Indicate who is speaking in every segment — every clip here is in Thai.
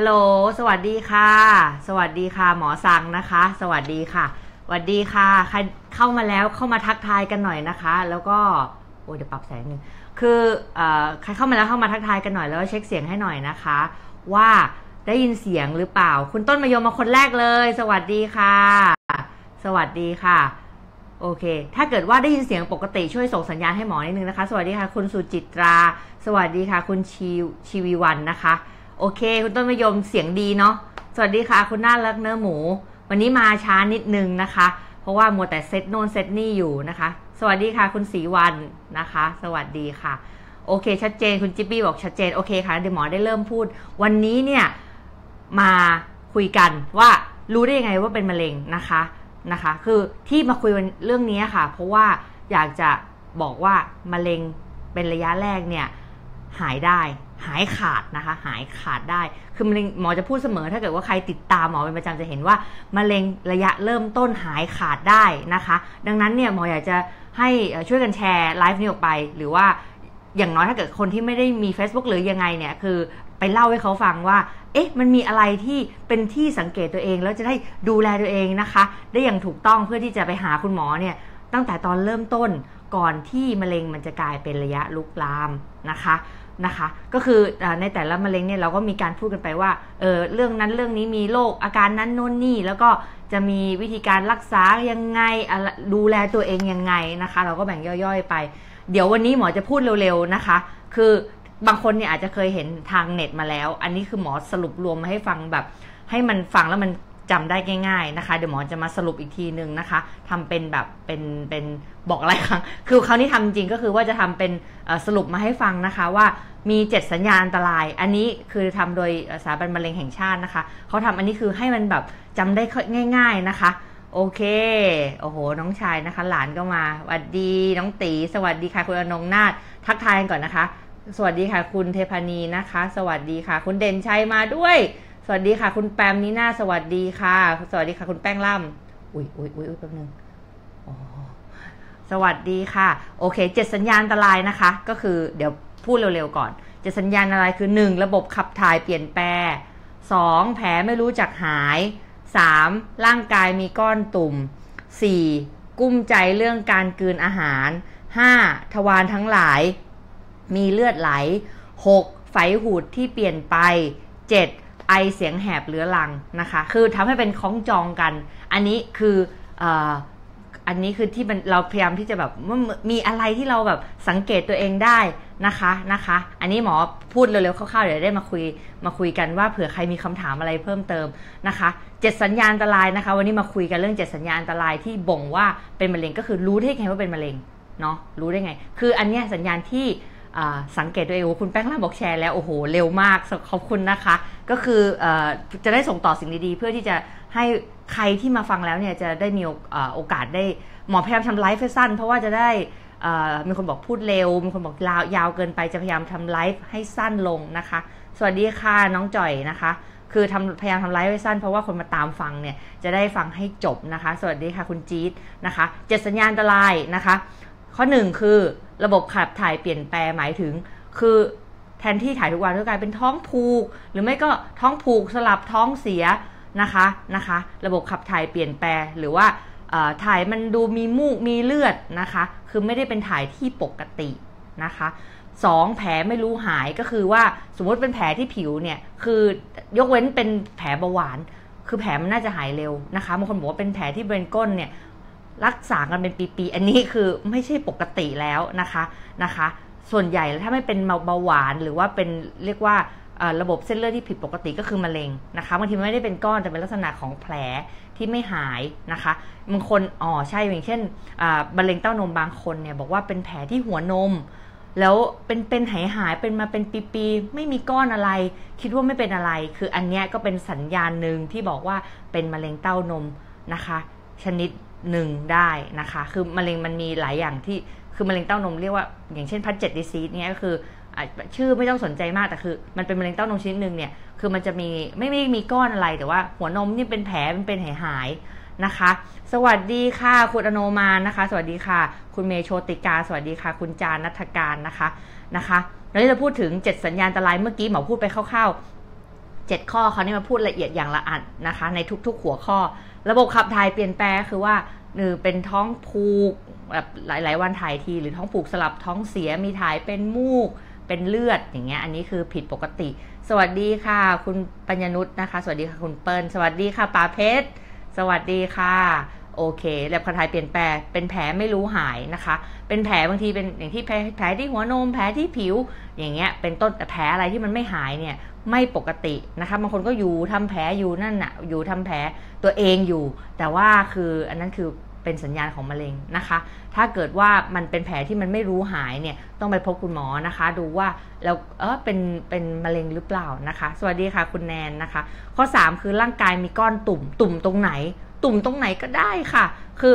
Speaker 1: ฮัลโหล สวัสดีค่ะ สวัสดีค่ะ หมอสังนะคะ สวัสดีค่ะ สวัสดีค่ะ ใครเข้ามาแล้วเข้ามาทักทายกันหน่อยนะคะ แล้วก็ โอ้เดี๋ยวปรับแสงหนึ่งคืออใครเข้ามาแล้วเข้ามาทักทายกันหน่อยแล้วเช็คเสียงให้หน่อยนะคะ ว่าได้ยินเสียงหรือเปล่า คุณต้นมายมมาคนแรกเลย สวัสดีค่ะ สวัสดีค่ะ โอเค ถ้าเกิดว่าได้ยินเสียงปกติช่วยส่งสัญญาณให้หมอนิดนึงนะคะ สวัสดีค่ะ คุณสุจิตรา สวัสดีค่ะ คุณชีชีวีวันนะคะ โอเค คุณต้นมายมเสียงดีเนาะสวัสดีค่ะ คุณน่ารักเนื้อหมู วันนี้มาช้านิดนึงนะคะ เพราะว่ามัวแต่เซตโน่นเซตนี่อยู่นะคะ สวัสดีค่ะ คุณศรีวันนะคะ สวัสดีค่ะ โอเค ชัดเจนคุณจิปปี้บอกชัดเจนโอเคค่ะเดี๋ยวหมอได้เริ่มพูด วันนี้เนี่ยมาคุยกันว่ารู้ได้ยังไงว่าเป็นมะเร็งนะคะนะคะ คือที่มาคุยเรื่องนี้ค่ะ เพราะว่าอยากจะบอกว่ามะเร็งเป็นระยะแรกเนี่ยหายได้ หายขาดนะคะ หายขาดได้ คือมะเร็งหมอจะพูดเสมอ ถ้าเกิดว่าใครติดตามหมอเป็นประจำจะเห็นว่ามะเร็งระยะเริ่มต้นหายขาดได้นะคะ ดังนั้นเนี่ยหมออยากจะให้ช่วยกันแชร์ไลฟ์นี้ออกไป หรือว่าอย่างน้อยถ้าเกิดคนที่ไม่ได้มี Facebook หรือยังไงเนี่ยคือไปเล่าให้เขาฟังว่า เอ๊ะ มันมีอะไรที่เป็นที่สังเกตตัวเอง แล้วจะได้ดูแลตัวเองนะคะ ได้อย่างถูกต้องเพื่อที่จะไปหาคุณหมอเนี่ยตั้งแต่ตอนเริ่มต้นก่อนที่มะเร็งมันจะกลายเป็นระยะลุกลามนะคะ นะคะ ก็คือในแต่ละมะเร็งเนี่ยเราก็มีการพูดกันไปว่าเออเรื่องนั้นเรื่องนี้มีโรคอาการนั้นโน่นนี่ แล้วก็จะมีวิธีการรักษายังไงดูแลตัวเองยังไงนะคะ เราก็แบ่งย่อยๆไป เดี๋ยววันนี้หมอจะพูดเร็วๆนะคะ คือบางคนเนี่ยอาจจะเคยเห็นทางเน็ตมาแล้ว อันนี้คือหมอสรุปรวมมาให้ฟังแบบ ให้มันฟังแล้วมัน จำได้ง่าย ๆนะคะ เดี๋ยวหมอจะมาสรุปอีกทีนึงนะคะทำเป็นแบบเป็นเป็นบอกอะไรครั้ง คือคราวนี้ทำจริงก็คือว่าจะทำเป็นสรุปมาให้ฟังนะคะว่ามี 7 สัญญาณอันตราย อันนี้คือทำโดยสถาบันมะเร็งแห่งชาตินะคะ เขาทำอันนี้คือให้มันแบบจำได้ง่าย ๆนะคะ โอเค โอ้โห น้องชายนะคะ หลานก็มา สวัสดี น้องตี สวัสดีค่ะคุณอนงนาฏทักทายก่อนนะคะ สวัสดีค่ะคุณเทพานีนะคะ สวัสดีค่ะ คุณเด่นชัยมาด้วย สวัสดีค่ะ คุณแปมนีน่าสวัสดีค่ะ สวัสดีค่ะ คุณแป้งล่ำอุ้ยอุ้ยอุ้ยแป๊บนึงสวัสดีค่ะ โอเคเจ็ดสัญญาณอันตรายนะคะ ก็คือเดี๋ยวพูดเร็วๆก่อนเจ็ดสัญญาณอะไรคือหนึ่งระบบขับถ่ายเปลี่ยนแปลสองแผลไม่รู้จักหายสามร่างกายมีก้อนตุ่มสี่กุ้มใจเรื่องการกืนอาหารห้าทวารทั้งหลาย มีเลือดไหล 6. ไฝหูดที่เปลี่ยนไป 7. ไอเสียงแหบเรื้อรังนะคะ คือทำให้เป็นคล้องจองกัน อันนี้คืออันนี้คือที่เราพยายามที่จะแบบมีอะไรที่เราแบบสังเกตตัวเองได้นะคะนะคะ อันนี้หมอพูดเร็วๆคร่าวๆเดี๋ยวได้มาคุยมาคุยกันว่าเผื่อใครมีคำถามอะไรเพิ่มเติมนะคะเจ็ดสัญญาณอันตรายนะคะ วันนี้มาคุยกันเรื่องเจ็ดสัญญาณอันตรายที่บ่งว่าเป็นมะเร็งก็คือรู้ได้ไงว่าเป็นมะเร็งเนาะรู้ได้ไง คืออันนี้สัญญาณที่ สังเกตตัวเองว่าคุณแป้งล่าบอกแชร์แล้วโอ้โหเร็วมากขอบคุณนะคะ ก็คืออจะได้ส่งต่อสิ่งดีๆ เพื่อที่จะให้ใครที่มาฟังแล้วเนี่ยจะได้มีโอกาสได้หมอพยายามทำไลฟ์ให้สั้น เพราะว่าจะได้มีคนบอกพูดเร็ว มีคนบอกยาวยาวเกินไปจะพยายามทำไลฟ์ให้สั้นลงนะคะ สวัสดีค่ะน้องจ่อยนะคะ คือทำพยายามทำไลฟ์ไว้สั้นเพราะว่าคนมาตามฟังเนี่ยจะได้ฟังให้จบนะคะ สวัสดีค่ะคุณจี๊ดนะคะเจ็ดสัญญาณอันตรายนะคะ ข้อหนึ่งคือ ระบบขับถ่ายเปลี่ยนแปลหมายถึง คือแทนที่ถ่ายทุกวันก็กลายเป็นท้องผูก หรือไม่ก็ท้องผูกสลับท้องเสียนะคะนะคะ ระบบขับถ่ายเปลี่ยนแปลหรือว่าถ่ายมันดูมีมูกมีเลือดนะคะ คือไม่ได้เป็นถ่ายที่ปกตินะคะสองแผลไม่รู้หายก็คือว่าสมมติเป็นแผลที่ผิวเนี่ยคือยกเว้นเป็นแผลเบาหวาน คือแผลมันน่าจะหายเร็วนะคะบางคนบอกว่าเป็นแผลที่เบรนก้นเนี่ย รักษากันเป็นปีๆ อันนี้คือไม่ใช่ปกติแล้วนะคะนะคะ ส่วนใหญ่ถ้าไม่เป็นเบาหวานหรือว่าเป็นเรียกว่าระบบเส้นเลือดที่ผิดปกติก็คือมะเร็งนะคะบางทีไม่ได้เป็นก้อนแต่เป็นลักษณะของแผลที่ไม่หายนะคะบางคนอ๋อใช่อย่างเช่นมะเร็งเต้านมบางคนเนี่ยบอกว่าเป็นแผลที่หัวนม แล้วเป็นเป็นหายหายเป็นมาเป็นปีๆไม่มีก้อนอะไร คิดว่าไม่เป็นอะไร คืออันนี้ก็เป็นสัญญาณหนึ่งที่บอกว่าเป็นมะเร็งเต้านมนะคะ ชนิด หนึ่งได้นะคะ คือมะเร็งมันมีหลายอย่างที่คือมะเร็งเต้านมเรียกว่า อย่างเช่นพัดเจ็ดดิซีสเนี่ยก็คือชื่อไม่ต้องสนใจมากแต่คือ มันเป็นมะเร็งเต้านมชนิดหนึ่งเนี่ยคือมันจะมีไม่ไม่มีก้อนอะไรแต่ว่า หัวนมนี่เป็นแผลมันเป็นหายหายนะคะ สวัสดีค่ะ คุณอโนมานนะคะ สวัสดีค่ะ คุณเมโชติกา สวัสดีค่ะ คุณจานัทการนะคะนะคะแล้วเราพูดถึง 7 สัญญาณอันตรายเมื่อกี้หมอพูดไปคร่าวๆ7ข้อเขานี่มาพูดละเอียดอย่างละอันนะคะ ในทุกๆหัวข้อ ระบบขับถ่ายเปลี่ยนแปลคือว่าหนึ่งเป็นท้องผูกแบบหลาย ๆ วันถ่ายที หรือท้องผูกสลับท้องเสียมีถ่ายเป็นมูก เป็นเลือดอย่างเงี้ยอันนี้คือผิดปกติ สวัสดีค่ะ คุณปัญญนุษนะคะ สวัสดีค่ะคุณเปิลสวัสดีค่ะป้าเพชรสวัสดีค่ะโอเคแล้วขับถ่ายเปลี่ยนแปลงเป็นแผลไม่รู้หายนะคะ เป็นแผลบางทีเป็นอย่างที่แผลแผลที่หัวนมแผลที่ผิวอย่างเงี้ยเป็นต้นแต่แผลอะไรที่มันไม่หายเนี่ย ไม่ปกตินะคะบางคนก็อยู่ทำแผลอยู่นั่นน่ะอยู่ทำแผลตัวเองอยู่ แต่ว่าคืออันนั้นคือเป็นสัญญาณของมะเร็งนะคะ ถ้าเกิดว่ามันเป็นแผลที่มันไม่รู้หายเนี่ยต้องไปพบคุณหมอนะคะ ดูว่าแล้วเออเป็นเป็นมะเร็งหรือเปล่านะคะ สวัสดีค่ะคุณแนนนะคะ ข้อ 3 คือร่างกายมีก้อนตุ่ม ตุ่มตรงไหน ตุ่มตรงไหนก็ได้ค่ะ คือ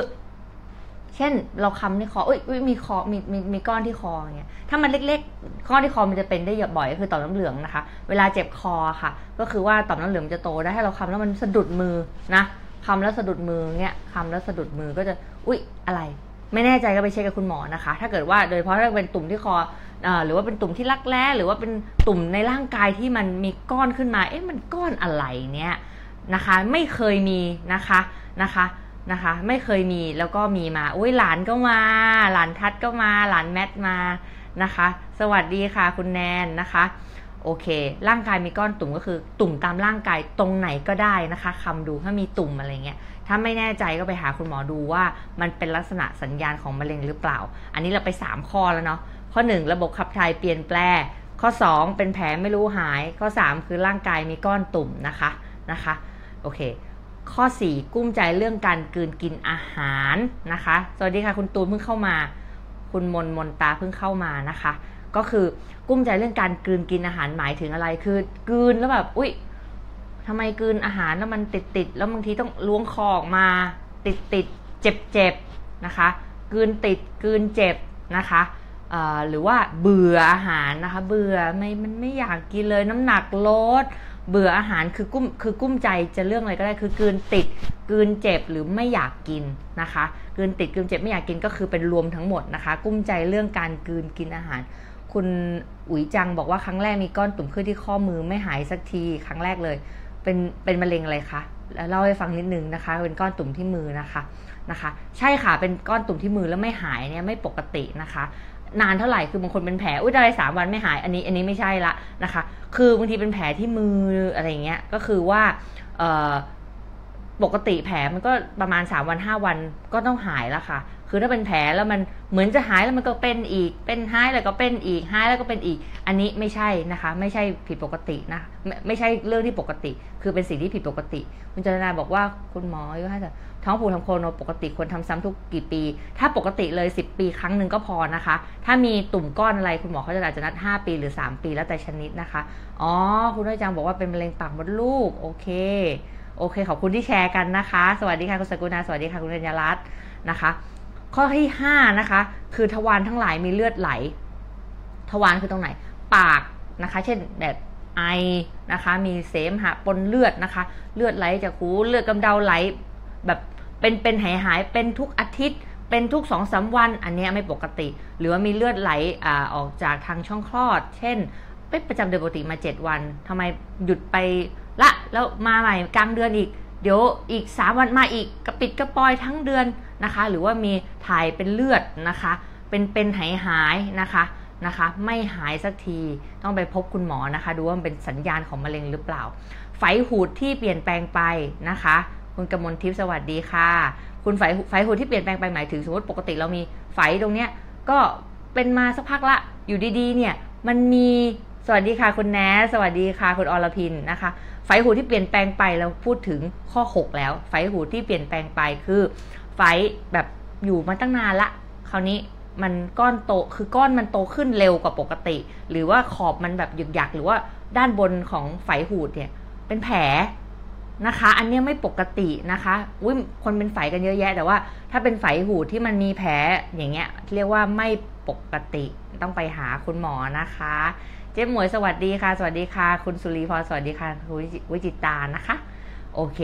Speaker 1: เช่นเราคำที่คออุ้ยมีคอมีมีมีก้อนที่คออย่างเงี้ยถ้ามันเล็กๆ ก้อนที่คอมันจะเป็นได้บ่อยก็คือต่อมน้ำเหลืองนะคะ เวลาเจ็บคอค่ะ ก็คือว่าต่อมน้ำเหลืองจะโตได้ให้เราคำแล้วมันสะดุดมือนะคำแล้วสะดุดมือเงี้ยคำแล้วสะดุดมือก็จะอุ๊ยอะไร ไม่แน่ใจก็ไปเช็คกับคุณหมอนะคะ ถ้าเกิดว่าโดยเฉพาะถ้าเป็นตุ่มที่คอหรือว่าเป็นตุ่มที่รักแร้หรือว่าเป็นตุ่มในร่างกายที่มันมีก้อนขึ้นมา เอ๊ะมันก้อนอะไรเนี่ยนะคะ ไม่เคยมีนะคะนะคะ นะคะ ไม่เคยมีแล้วก็มีมาอุ้ยหลานก็มา หลานทัดก็มา หลานแมทมานะคะ สวัสดีค่ะคุณแนนนะคะโอเค ร่างกายมีก้อนตุ่มก็คือตุ่มตามร่างกายตรงไหนก็ได้นะคะคำดูถ้ามีตุ่มอะไรเงี้ย ถ้าไม่แน่ใจก็ไปหาคุณหมอดูว่ามันเป็นลักษณะสัญญาณของมะเร็งหรือเปล่า อันนี้เราไป 3 ข้อแล้วเนาะ ข้อ 1 ระบบขับถ่ายเปลี่ยนแปลงข้อ 2 เป็นแผลไม่รู้หาย ข้อ 3 คือร่างกายมีก้อนตุ่มนะคะ นะคะ โอเค ข้อ 4 กุ้มใจเรื่องการกืนกินอาหารนะคะ สวัสดีค่ะคุณตูนเพิ่งเข้ามา คุณมนมนตาเพิ่งเข้ามานะคะ ก็คือกุ้มใจเรื่องการกืนกินอาหารหมายถึงอะไรคือกืนแล้วแบบอุ้ยทำไมกืนอาหารแล้วมันติดติดแล้วบางทีต้องล้วงคอออกมา ติดติดเจ็บเจ็บนะคะกืนติดกืนเจ็บนะคะหรือว่าเบื่ออาหารนะคะ เบื่อไม่มันไม่อยากกินเลยน้ำหนักลด เบื่ออาหารคือกุ้มคือกุ้มใจจะเรื่องอะไรก็ได้คือกืนติดกืนเจ็บหรือไม่อยากกินนะคะกืนติดกืนเจ็บไม่อยากกินก็คือเป็นรวมทั้งหมดนะคะ กุ้มใจเรื่องการกืนกินอาหาร คุณอุ๋ยจังบอกว่าครั้งแรกมีก้อนตุ่มขึ้นที่ข้อมือไม่หายสักทีครั้งแรกเลย เป็นเป็นมะเร็งอะไรคะแล้วเล่าให้ฟังนิดนึงนะคะ เป็นก้อนตุ่มที่มือนะคะนะคะ ใช่ค่ะเป็นก้อนตุ่มที่มือแล้วไม่หายเนี่ยไม่ปกตินะคะ นานเท่าไหร่คือบางคนเป็นแผลอุ้ยอะได้สามวันไม่หายอันนี้อันนี้ไม่ใช่ละนะคะ คือบางทีเป็นแผลที่มืออะไรเงี้ยก็คือว่าปกติแผลมันก็ประมาณ 3 วัน 5 วันก็ต้องหายแล้วค่ะ คือถ้าเป็นแผลแล้วมันเหมือนจะหายแล้วมันก็เป็นอีก เป็นหายแล้วก็เป็นอีก หายแล้วก็เป็นอีก อันนี้ไม่ใช่นะคะ ไม่ใช่ผิดปกตินะ ไม่ไม่ใช่เรื่องที่ปกติ คือเป็นสิ่งที่ผิดปกติ คุณจรนาบอกว่าคุณหมออายุห้าสิบ ท้องผูกทำโคโนปกติควรทำซ้ำทุกกี่ปี ถ้าปกติเลย 10 ปีครั้งหนึ่งก็พอนะคะ ถ้ามีตุ่มก้อนอะไรคุณหมอเขาจะอาจจะนัด 5 ปีหรือ 3 ปีแล้วแต่ชนิดนะคะ อ๋อ คุณด้ยจังบอกว่าเป็นมะเร็งปากมดลูก โอเค โอเค ขอบคุณที่แชร์กันนะคะ สวัสดีค่ะคุณสกุณาสวัสดีค่ะคุณเรญรัตน์นะคะ ข้อที่ห้านะคะ คือทวารทั้งหลายมีเลือดไหล ทวารคือตรงไหน ปากนะคะ เช่นแบบไอนะคะ มีเสมหะปนเลือดนะคะ เลือดไหลจากหู เลือดกำเดาไหลแบบ เป็นเป็นหายหายเป็นทุกอาทิตย์ เป็นทุกสองสาวัน อันนี้ไม่ปกติ หรือว่ามีเลือดไหลอออกจากทางช่องคลอด เช่นเป็นประจำเดือนปกติมาเจ็ดวันทำไมหยุดไปละแล้วมาใหม่กลางเดือนอีก เดี๋ยวอีกสามวันมาอีกกระปิดกระปอยทั้งเดือนนะคะ หรือว่ามีถ่ายเป็นเลือดนะคะ เป็นเป็นหายหายนะคะนะคะ ไม่หายสักทีต้องไปพบคุณหมอนะคะ ดูว่ามันเป็นสัญญาณของมะเร็งหรือเปล่า ไฝหูดที่เปลี่ยนแปลงไปนะคะ คุณกมลทิพย์สวัสดีค่ะ คุณไฝไฝหูที่เปลี่ยนแปลงไปหมายถึงสมมติปกติเรามีไฝตรงเนี้ยก็เป็นมาสักพักละอยู่ดีๆเนี่ยมันมีสวัสดีค่ะคุณแนสสวัสดีค่ะคุณอรพินนะคะไฟหูที่เปลี่ยนแปลงไปเราพูดถึงข้อ 6 แล้วไฟหูที่เปลี่ยนแปลงไปคือไฟแบบอยู่มาตั้งนานละคราวนี้มันก้อนโตคือก้อนมันโตขึ้นเร็วกว่าปกติ หรือว่าขอบมันแบบหยึกหยักหรือว่าด้านบนของไฝหูดเนี่ยเป็นแผล นะคะ อันนี้ไม่ปกตินะคะอุ้ยคนเป็นไฝกันเยอะแยะ แต่ว่าถ้าเป็นไฝหูที่มันมีแผลอย่างเงี้ย เรียกว่าไม่ปกติต้องไปหาคุณหมอนะคะ เจ๊หมวยสวัสดีค่ะ สวัสดีค่ะ คุณสุรีพรสวัสดีค่ะคุณวิจิตานะคะ โอเค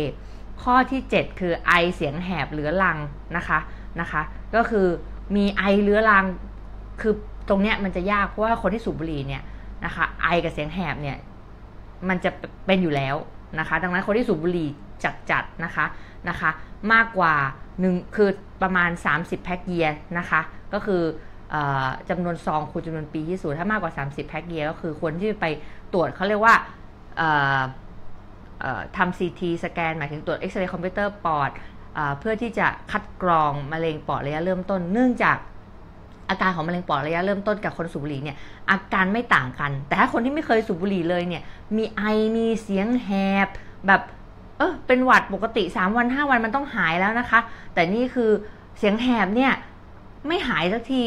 Speaker 1: ข้อที่ 7 คือไอเสียงแหบเรื้อรังนะคะนะคะ ก็คือมีไอเรื้อรังคือตรงเนี้ยมันจะยากเพราะว่าคนที่สูบบุหรี่เนี่ยนะคะ ไอกับเสียงแหบเนี่ยมันจะเป็นอยู่แล้ว นะคะ ดังนั้นคนที่สูบบุหรี่จัดๆนะคะนะคะ มากกว่าหนึ่งคือประมาณ 30 แพ็กเยียนะคะ ก็คือจำนวนซองคูณจำนวนปีที่สูดถ้ามากกว่า 30 แพ็กเยียก็คือควรที่ไปตรวจเขาเรียกว่าทำซีทีสแกนหมายถึงตรวจเอ็กซเรย์คอมพิวเตอร์ปอดเพื่อที่จะคัดกรองมะเร็งปอดระยะเริ่มต้น เนื่องจาก อาการของมะเร็งปอดระยะเริ่มต้นกับคนสูบบุหรี่เนี่ยอาการไม่ต่างกัน แต่ถ้าคนที่ไม่เคยสูบบุหรี่เลยเนี่ยมีไอมีเสียงแหบแบบเออเป็นหวัดปกติ 3 วัน 5 วันมันต้องหายแล้วนะคะ แต่นี่คือเสียงแหบเนี่ยไม่หายสักที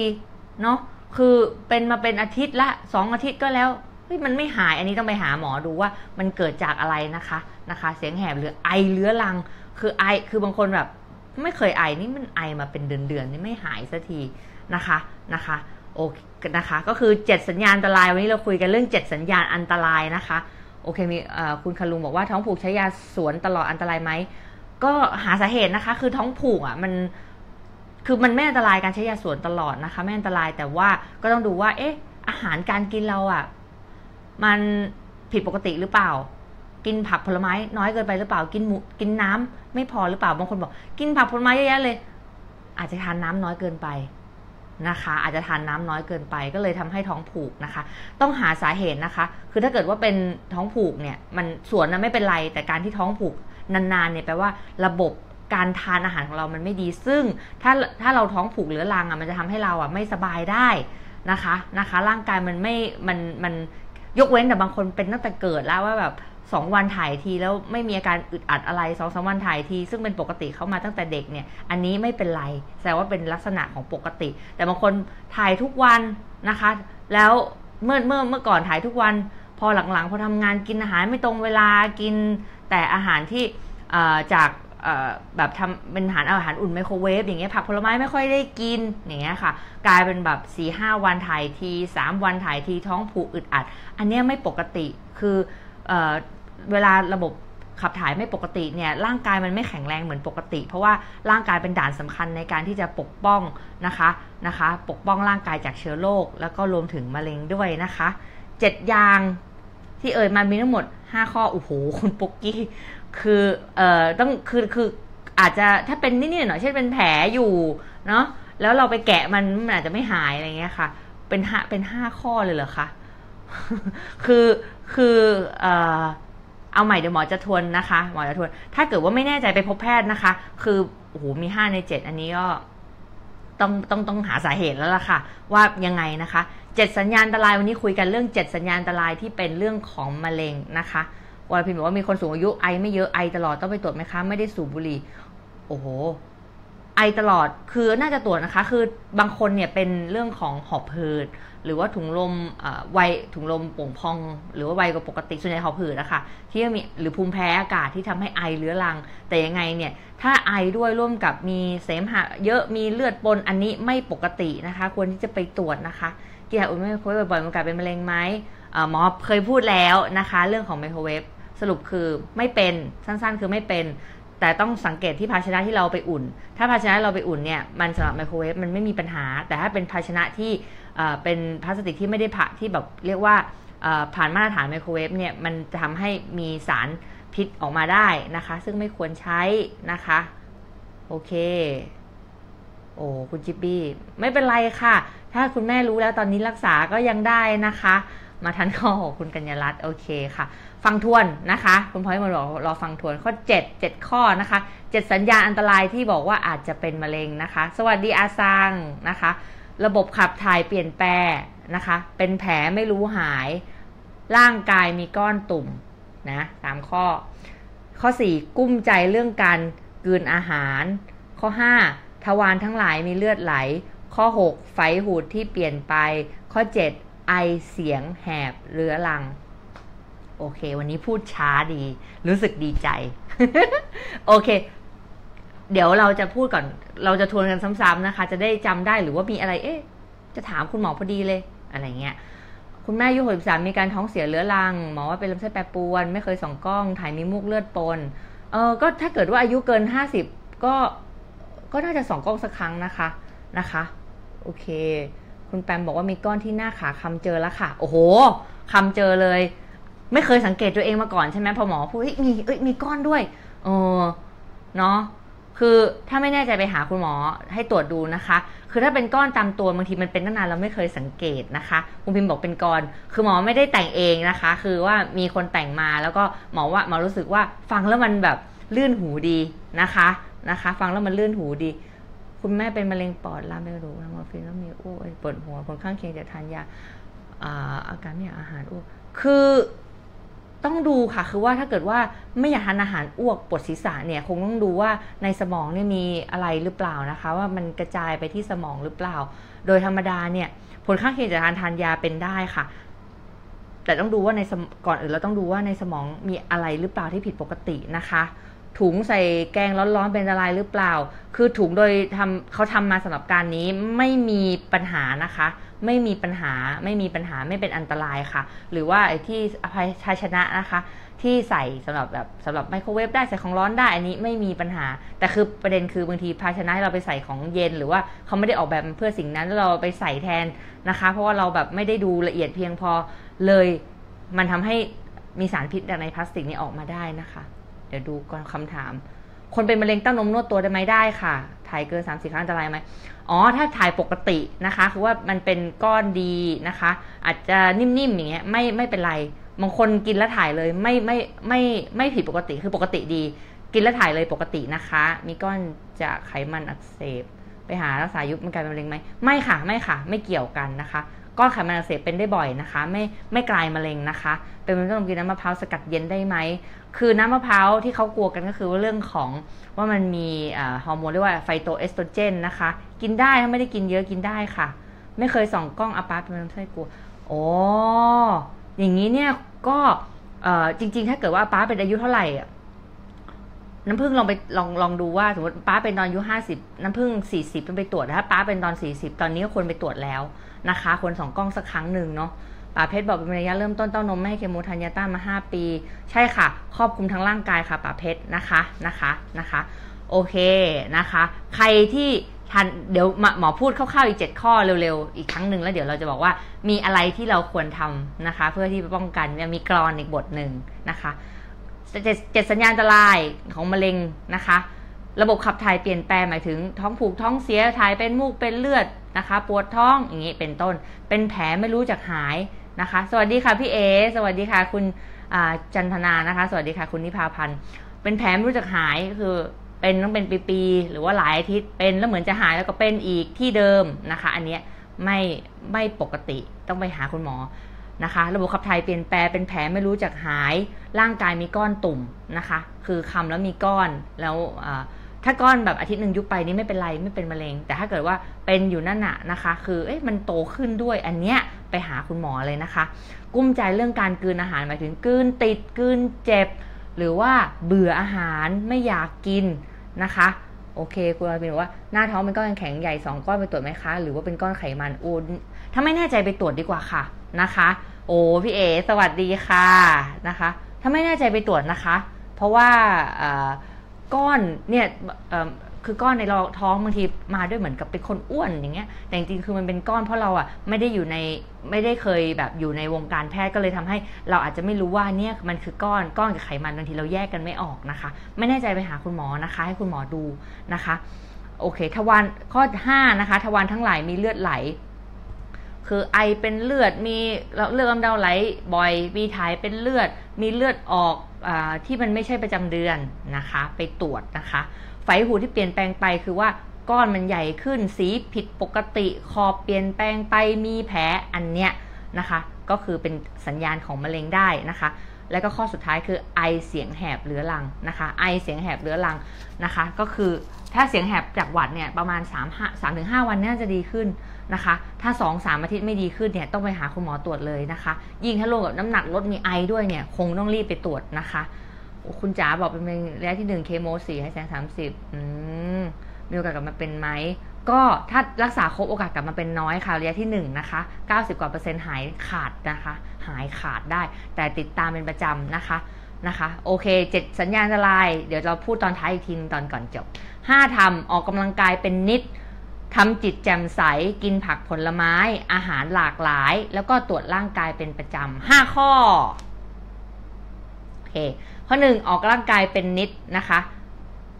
Speaker 1: เนาะคือเป็นมาเป็นอาทิตย์ละสองอาทิตย์ก็แล้วเฮ้ยมันไม่หายอันนี้ต้องไปหาหมอดูว่ามันเกิดจากอะไรนะคะนะคะ เสียงแหบหรือไอเลื้อรัง คือไอคือบางคนแบบ ไม่เคยไอนี่มันไอมาเป็นเดือนๆนี่ไม่หายสักทีนะคะนะคะโอเคนะคะ ก็คือ 7 สัญญาณอันตราย วันนี้เราคุยกันเรื่อง 7 สัญญาณอันตรายนะคะ โอเคมีคุณคารุงบอกว่าท้องผูกใช้ยาสวนตลอดอันตรายไหมก็หาสาเหตุนะคะ คือท้องผูกอะมันคือมันไม่อันตรายการใช้ยาสวนตลอดนะคะไม่อันตรายแต่ว่าก็ต้องดูว่า เอ๊ะ อาหารการกินเราอะ มันผิดปกติหรือเปล่า กินผักผลไม้น้อยเกินไปหรือเปล่ากินหมูกินน้ำไม่พอหรือเปล่าบางคนบอก กินผักผลไม้เยอะๆเลย อาจจะทานน้ำน้อยเกินไปนะคะ อาจจะทานน้ำน้อยเกินไป ก็เลยทำให้ท้องผูกนะคะ ต้องหาสาเหตุนะคะ คือถ้าเกิดว่าเป็นท้องผูกเนี่ยมันส่วนนั้นไม่เป็นไร แต่การที่ท้องผูกนานๆเนี่ยแปลว่าระบบการทานอาหารของเรามันไม่ดี ซึ่งถ้าถ้าเราท้องผูกหรือรังอะมันจะทำให้เราอะไม่สบายได้นะคะนะคะ ร่างกายมันไม่มันมันยกเว้นแต่บางคนเป็นตั้งแต่เกิดแล้วว่าแบบ สองวันถ่ายทีแล้วไม่มีอาการอึดอัดอะไรสองสามวันถ่ายที ซึ่งเป็นปกติเข้ามาตั้งแต่เด็กเนี่ย อันนี้ไม่เป็นไรแสดงว่าเป็นลักษณะของปกติ แต่บางคนถ่ายทุกวันนะคะ แล้วเมื่อเมื่อเมื่อก่อนถ่ายทุกวัน พอหลังๆพอทำงานกินอาหารไม่ตรงเวลากินแต่อาหารที่จากแบบทำเป็นอาหารอาหารอุ่นไมโครเวฟอย่างเงี้ยผักผลไม้ไม่ค่อยได้กินอย่างเงี้ยค่ะ กลายเป็นแบบ4ีหวันถ่ายที 3 วันถ่ายทีท้องผูกอึดอัด อันนี้ไม่ปกติคือ เเวลาระบบขับถ่ายไม่ปกติเนี่ยร่างกายมันไม่แข็งแรงเหมือนปกติ เพราะว่าร่างกายเป็นด่านสำคัญในการที่จะปกป้องนะคะนะคะ ปกป้องร่างกายจากเชื้อโรคแล้วก็รวมถึงมะเร็งด้วยนะคะ 7 อย่างที่เอ่ยมามีทั้งหมด 5 ข้อโอ้โหคุณปุกกี้คือเอ่อต้องคือคืออาจจะถ้าเป็นนิดๆหน่อยเช่นเป็นแผลอยู่เนาะแล้วเราไปแกะมันมันอาจจะไม่หายอะไรเงี้ยค่ะ เป็นห้าเป็นห้าข้อเลยเหรอคะ คือคือเอ่อเอาใหม่เดี๋ยวหมอจะทวนนะคะ หมอจะทวน ถ้าเกิดว่าไม่แน่ใจไปพบแพทย์นะคะ คือโอ้โหมีห้าในเจ็ดอันนี้ก็ต้องต้องต้องหาสาเหตุแล้วล่ะค่ะ ว่ายังไงนะคะเจ็ดสัญญาณอันตรายวันนี้คุยกันเรื่องเจ็ดสัญญาณอันตรายที่เป็นเรื่องของมะเร็งนะคะวรพิมพ์บอกว่ามีคนสูงอายุไอไม่เยอะไอตลอดต้องไปตรวจไหมคะ ไม่ได้สูบบุหรี่ โอ้โห ไอตลอดคือน่าจะตรวจนะคะ คือบางคนเนี่ยเป็นเรื่องของหอบหืดหรือว่าถุงลมไวถุงลมโป่งพอง หรือว่าไวกว่าปกติส่วนใหญ่หอบหืดนะคะที่มีหรือภูมิแพ้อากาศที่ทำให้ไอเรื้อรัง แต่ยังไงเนี่ยถ้าไอด้วยร่วมกับมีเสมหะเยอะมีเลือดปนอันนี้ไม่ปกตินะคะ ควรที่จะไปตรวจนะคะกินอาอุ่นไม่ครเวฟบ่อยๆมันกลายเป็นมะเร็งไหมหมอเคยพูดแล้วนะคะ เรื่องของไมโครเวฟสรุปคือไม่เป็นสั้นๆ คือไม่เป็น แต่ต้องสังเกตที่ภาชนะที่เราไปอุ่น ถ้าภาชนะเราไปอุ่นเนี่ย มันสำหรับไมโครเวฟมันไม่มีปัญหา แต่ถ้าเป็นภาชนะที่เป็นพลาสติกที่ไม่ได้ผ่าที่แบบเรียกว่าผ่านมาตรฐานไมโครเวฟเนี่ย มันจะทำให้มีสารพิษออกมาได้นะคะ ซึ่งไม่ควรใช้นะคะ โอเค โอ้คุณจิบบี้ ไม่เป็นไรค่ะ ถ้าคุณแม่รู้แล้วตอนนี้รักษาก็ยังได้นะคะ มาทันข้อของคุณกัญญารัตน์โอเคค่ะ ฟังทวนนะคะ คุณพอยมาบอกรอฟังทวนข้อ 7 7 ข้อนะคะ 7 สัญญาณอันตรายที่บอกว่าอาจจะเป็นมะเร็งนะคะ สวัสดีอาซังนะคะ ระบบขับถ่ายเปลี่ยนแปลนะคะ เป็นแผลไม่รู้หาย ร่างกายมีก้อนตุ่มนะสามข้อ ข้อ 4 กุ้มใจเรื่องการกืนอาหาร ข้อ 5 ทวารทั้งหลายมีเลือดไหล ข้อ 6ไฟหูดที่เปลี่ยนไป ข้อ 7 ไอเสียงแหบเรื้อรัง โอเค วันนี้พูดช้าดี รู้สึกดีใจ โอเค เดี๋ยวเราจะพูดก่อน เราจะทวนกันซ้ำๆนะคะ จะได้จำได้หรือว่ามีอะไร เอ๊ะ จะถามคุณหมอพอดีเลย อะไรเงี้ยคุณแม่อายุหกสามมีการท้องเสียเรื้อรัง หมอว่าเป็นลำไส้แปรปรวน ไม่เคยส่องกล้อง ถ่ายมีมูกเลือดปน เออก็ถ้าเกิดว่าอายุเกินห้าสิบก็ ก็น่าจะส่องกล้องสักครั้งนะคะ นะคะ โอเค คุณแปมบอกว่ามีก้อนที่หน้าขาคำเจอแล้วค่ะ โอ้โหคำเจอเลย ไม่เคยสังเกตตัวเองมาก่อนใช่ไหมพอหมอพูดมีเอ้ยมีก้อนด้วยเออเนาะคือถ้าไม่แน่ใจไปหาคุณหมอให้ตรวจดูนะคะ คือถ้าเป็นก้อนตามตัวบางทีมันเป็นตั้งนานเราไม่เคยสังเกตนะคะคุณพิมพ์บอกเป็นก้อน คือหมอไม่ได้แต่งเองนะคะ คือว่ามีคนแต่งมาแล้วก็หมอว่าหมอรู้สึกว่าฟังแล้วมันแบบลื่นหูดีนะคะนะคะ ฟังแล้วมันลื่นหูดี คุณแม่เป็นมะเร็งปอดลามไปรู้มอร์ฟีนแล้วมีอ้วกปวดหัวผลข้างเคียงจากทานยาอาการไม่อยากอาหารอ้วกคือต้องดูค่ะคือว่าถ้าเกิดว่าไม่อยากทานอาหารอ้วกปวดศีรษะเนี่ยคงต้องดูว่าในสมองเนี่ยมีอะไรหรือเปล่านะคะ ว่ามันกระจายไปที่สมองหรือเปล่า โดยธรรมดาเนี่ยผลข้างเคียงจากการทานยาเป็นได้ค่ะ แต่ต้องดูว่าในก่อนอื่นเราต้องดูว่าในสมองมีอะไรหรือเปล่าที่ผิดปกตินะคะ ถุงใส่แกงร้อนๆเป็นอะไรหรือเปล่า คือถุงโดยทำเขาทำมาสำหรับการนี้ไม่มีปัญหานะคะ ไม่มีปัญหาไม่มีปัญหาไม่เป็นอันตรายค่ะ หรือว่าไอ้ที่อภัยชาชนะนะคะ ที่ใส่สำหรับแบบสำหรับไมโครเวฟได้ใส่ของร้อนได้อันนี้ไม่มีปัญหา แต่คือประเด็นคือบางทีภาชนะเราไปใส่ของเย็น หรือว่าเขาไม่ได้ออกแบบเพื่อสิ่งนั้นเราไปใส่แทนนะคะ เพราะว่าเราแบบไม่ได้ดูละเอียดเพียงพอเลยมันทำให้มีสารพิษจากในพลาสติกนี้ออกมาได้นะคะ เดี๋ยวดูก่อนคำถาม คนเป็นมะเร็งเต้านมนวดตัวได้ไหมได้ค่ะ ถ่ายเกินสามสี่ครั้งอันตรายไหมอ๋อ ถ้าถ่ายปกตินะคะ คือว่ามันเป็นก้อนดีนะคะ อาจจะนิ่มๆอย่างเงี้ยไม่ไม่เป็นไรบางคนกินแล้วถ่ายเลยไม่ไม่ไม่ไม่ผิดปกติคือปกติดี กินแล้วถ่ายเลยปกตินะคะ มีก้อนจะไขมันอักเสบ ไปหารักษายุบมันกลายเป็นมะเร็งไหมไม่ค่ะไม่ค่ะ ไม่เกี่ยวกันนะคะ ก้อนไขมันอักเสบเป็นได้บ่อยนะคะ ไม่ไม่กลายมะเร็งนะคะ เป็นมันต้องกินน้ำมะพร้าวสกัดเย็นได้ไหมคือน้ำมะพร้าวที่เขากลัวกันก็คือว่าเรื่องของว่ามันมีฮอร์โมนเรียกว่าไฟโตเอสโตรเจนนะคะ กินได้ถ้าไม่ได้กินเยอะกินได้ค่ะ ไม่เคยส่องกล้องอาปาร์ตเป็นไส้กลัวโอ้อย่างนี้เนี่ยก็จริง ๆ ถ้าเกิดว่าป้าเป็นอายุเท่าไหร่น้ำพึ่งลองไปลองลองดูว่าสมมติป้าเป็นตอนอายุห้าสิบน้ำพึ่งสี่สิบไปตรวจถ้าป้าเป็นตอนสี่สิบตอนนี้ก็ควรไปตรวจแล้ว นะคะควรส่องกล้องสักครั้งหนึ่งเนาะป่าเพชรบอกเป็นระยะเริ่มต้นเต้านมไม่ให้เคมูทันยาต้ามา 5 ปี ใช่ค่ะ ครอบคลุมทั้งร่างกายค่ะป่าเพชรนะคะนะคะนะคะ โอเคนะคะ ใครที่ทันเดี๋ยวหมอพูดคร่าวๆอีก 7 ข้อเร็วๆ อีกครั้งหนึ่งแล้วเดี๋ยวเราจะบอกว่ามีอะไรที่เราควรทำนะคะ เพื่อที่ป้องกันมีกรอนอีกบทหนึ่งนะคะเจ็ดเจ็ดสัญญาณอันตรายของมะเร็งนะคะ ระบบขับถ่ายเปลี่ยนแปลงหมายถึงท้องผูกท้องเสียถ่ายเป็นมูกเป็นเลือด นะคะ ปวดท้องอย่างนี้เป็นต้น เป็นแผลไม่รู้จักหายนะคะ สวัสดีค่ะพี่เอ สวัสดีค่ะคุณจันทนานะคะ สวัสดีค่ะคุณนิพาพันธ์ เป็นแผลไม่รู้จักหายคือเป็นต้องเป็นปีๆหรือว่าหลายอาทิตย์เป็นแล้วเหมือนจะหายแล้วก็เป็นอีกที่เดิมนะคะ อันนี้ไม่ไม่ปกติต้องไปหาคุณหมอนะคะ ระบบขับถ่ายเปลี่ยนแปลงเป็นแผลไม่รู้จักหาย ร่างกายมีก้อนตุ่มนะคะ คือคำแล้วมีก้อนแล้ว ถ้าก้อนแบบอาทิตย์หนึ่งยุบไปนี่ไม่เป็นไรไม่เป็นมะเร็ง แต่ถ้าเกิดว่าเป็นอยู่นั่นน่ะนะคะ คือเอ๊ะมันโตขึ้นด้วยอันเนี้ยไปหาคุณหมอเลยนะคะ กุ้มใจเรื่องการกืนอาหารหมายถึงกืนติดกืนเจ็บ หรือว่าเบื่ออาหารไม่อยากกินนะคะโอเคคุณอาเป็นว่าหน้าท้องเป็นก้อนแข็งใหญ่สองก้อนไปตรวจไหมคะ หรือว่าเป็นก้อนไขมันโอ้ถ้าไม่แน่ใจไปตรวจดีกว่าค่ะนะคะ โอ้พี่เอสวัสดีค่ะนะคะ ถ้าไม่แน่ใจไปตรวจนะคะ เพราะว่า ก้อนเนี่ยคือก้อนในรอท้องบางทีมาด้วยเหมือนกับเป็นคนอ้วนอย่างเงี้ย แต่จริงๆคือมันเป็นก้อนเพราะเราอะไม่ได้อยู่ในไม่ได้เคยแบบอยู่ในวงการแพทย์ก็เลยทำให้ เราอาจจะไม่รู้ว่าเนี่ยมันคือก้อนก้อนกับไขมันบางทีเราแยกกันไม่ออกนะคะ ไม่แน่ใจไปหาคุณหมอนะคะ ให้คุณหมอดูนะคะ โอเค ทวารข้อ5นะคะ ทวารทั้งหลายมีเลือดไหล คือไอเป็นเลือดมีเลือดกำเดาไหลบ่อยมีถ่ายเป็นเลือด มีเลือดออก ที่มันไม่ใช่ประจำเดือนนะคะ ไปตรวจนะคะ ไฝหูที่เปลี่ยนแปลงไปคือว่าก้อนมันใหญ่ขึ้นสีผิดปกติขอบเปลี่ยนแปลงไปมีแผลอันเนี้ยนะคะ ก็คือเป็นสัญญาณของมะเร็งได้นะคะ แล้วก็ข้อสุดท้ายคือไอเสียงแหบเรื้อรังนะคะ ไอเสียงแหบเรื้อรังนะคะ ก็คือ ถ้าเสียงแหบจากหวัดเนี่ยประมาณ3 5 3ถึง5วันน่าจะดีขึ้นนะคะ ถ้า 2 3 อาทิตย์ไม่ดีขึ้นเนี่ยต้องไปหาคุณหมอตรวจเลยนะคะ ยิ่งถ้าลงกับน้ำหนักลดมีไอด้วยเนี่ยคงต้องรีบไปตรวจนะคะ คุณจ๋าบอกเป็นระยะที่หนึ่งเคโมสี่ให้แสงสามสิบมีโอกาสกลับมาเป็นไหมก็ถ้ารักษาครบโอกาสกลับมาเป็นน้อยค่ะระยะที่1นนะคะ90กว่าเปอร์เซ็นต์หายขาดนะคะ หายขาดได้ แต่ติดตามเป็นประจำนะคะนะคะ โอเคเจ็ดสัญญาณอันตราย เดี๋ยวเราพูดตอนท้ายอีกทีตอนก่อนจบ 5ทำออกกำลังกายเป็นนิดทำจิตแจ่มใส กินผักผลไม้ อาหารหลากหลาย แล้วก็ตรวจร่างกายเป็นประจำ5ข้อข้อหนึ่งออกร่างกายเป็นนิดนะคะ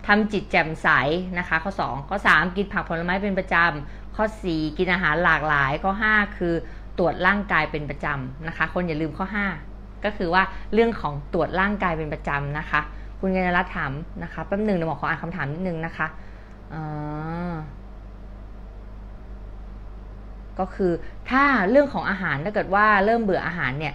Speaker 1: ทำจิตแจ่มใสนะคะ ข้อ2ข้อ3กินผักผลไม้เป็นประจำข้อ4กินอาหารหลากหลาย ข้อ5คือตรวจร่างกายเป็นประจำนะคะ คนอย่าลืมข้อ5ก็คือว่าเรื่องของตรวจร่างกายเป็นประจำนะคะ คุณกัญญรัตน์ถามนะคะแป๊บหนึ่งเดี๋ยวหมอขออ่านคำถามนิดนึงนะคะก็คือถ้าเรื่องของอาหารถ้าเกิดว่าเริ่มเบื่ออาหารเนี่ย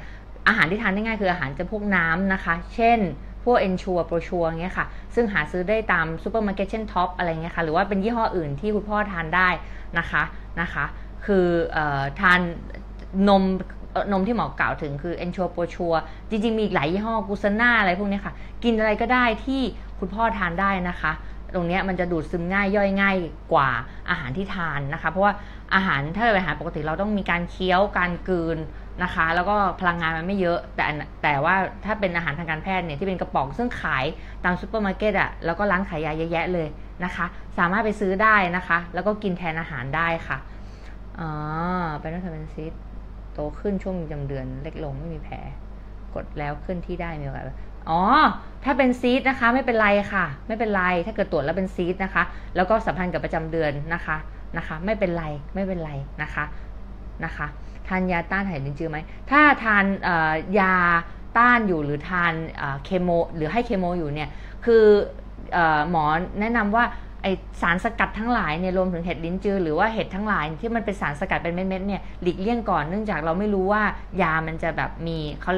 Speaker 1: อาหารที่ทานได้ง่ายคืออาหารจะพวกน้ำนะคะ เช่น พวกเอนชัวโปรชัวเงี้ยค่ะ ซึ่งหาซื้อได้ตามซูเปอร์มาร์เก็ตเช่น Tops อะไรเงี้ยค่ะ หรือว่าเป็นยี่ห้ออื่นที่คุณพ่อทานได้นะคะนะคะ คือทานนม นมที่หมอกล่าวถึงคือ Ensure Prosure จริง ๆ มีอีกหลายยี่ห้อกูซาน่าอะไรพวกนี้ค่ะ กินอะไรก็ได้ที่คุณพ่อทานได้นะคะ ตรงนี้มันจะดูดซึมง่ายย่อยง่ายกว่าอาหารที่ทานนะคะ เพราะว่าอาหารถ้าเป็นอาหารปกติเราต้องมีการเคี้ยวการกลืนนะคะ แล้วก็พลังงานมันไม่เยอะ แต่แต่ว่าถ้าเป็นอาหารทางการแพทย์เนี่ยที่เป็นกระป๋องซึ่งขายตามซูเปอร์มาร์เก็ตอะแล้วก็ร้านขายยาเยอะแยะเลยนะคะ สามารถไปซื้อได้นะคะ แล้วก็กินแทนอาหารได้ค่ะอ๋อเป็นนักเป็นซิส ตขึ้นช่วงประจำเดือน เล็กลงไม่มีแผล กดแล้วขึ้นที่ได้มีโอกาสอ๋อ ถ้าเป็นซีดนะคะ ไม่เป็นไรค่ะ ไม่เป็นไร ถ้าเกิดตรวจแล้วเป็นซีดนะคะ แล้วก็สัมพันธ์กับประจำเดือนนะคะนะคะ ไม่เป็นไรไม่เป็นไรนะคะนะคะ ทานยาต้านไขลินจือไหมถ้าทานยาต้านอยู่หรือทานเคมหรือให้เคมอยู่เนี่ยคือหมอแนะนำว่า ไอสารสกัดทั้งหลายเนี่ยรวมถึงเห็ดลิ้นจือหรือว่าเห็ดทั้งหลายที่มันเป็นสารสกัดเป็นเม็ดๆเนี่ยหลีกเลี่ยงก่อนเนื่องจากเราไม่รู้ว่ายามันจะแบบมีเขา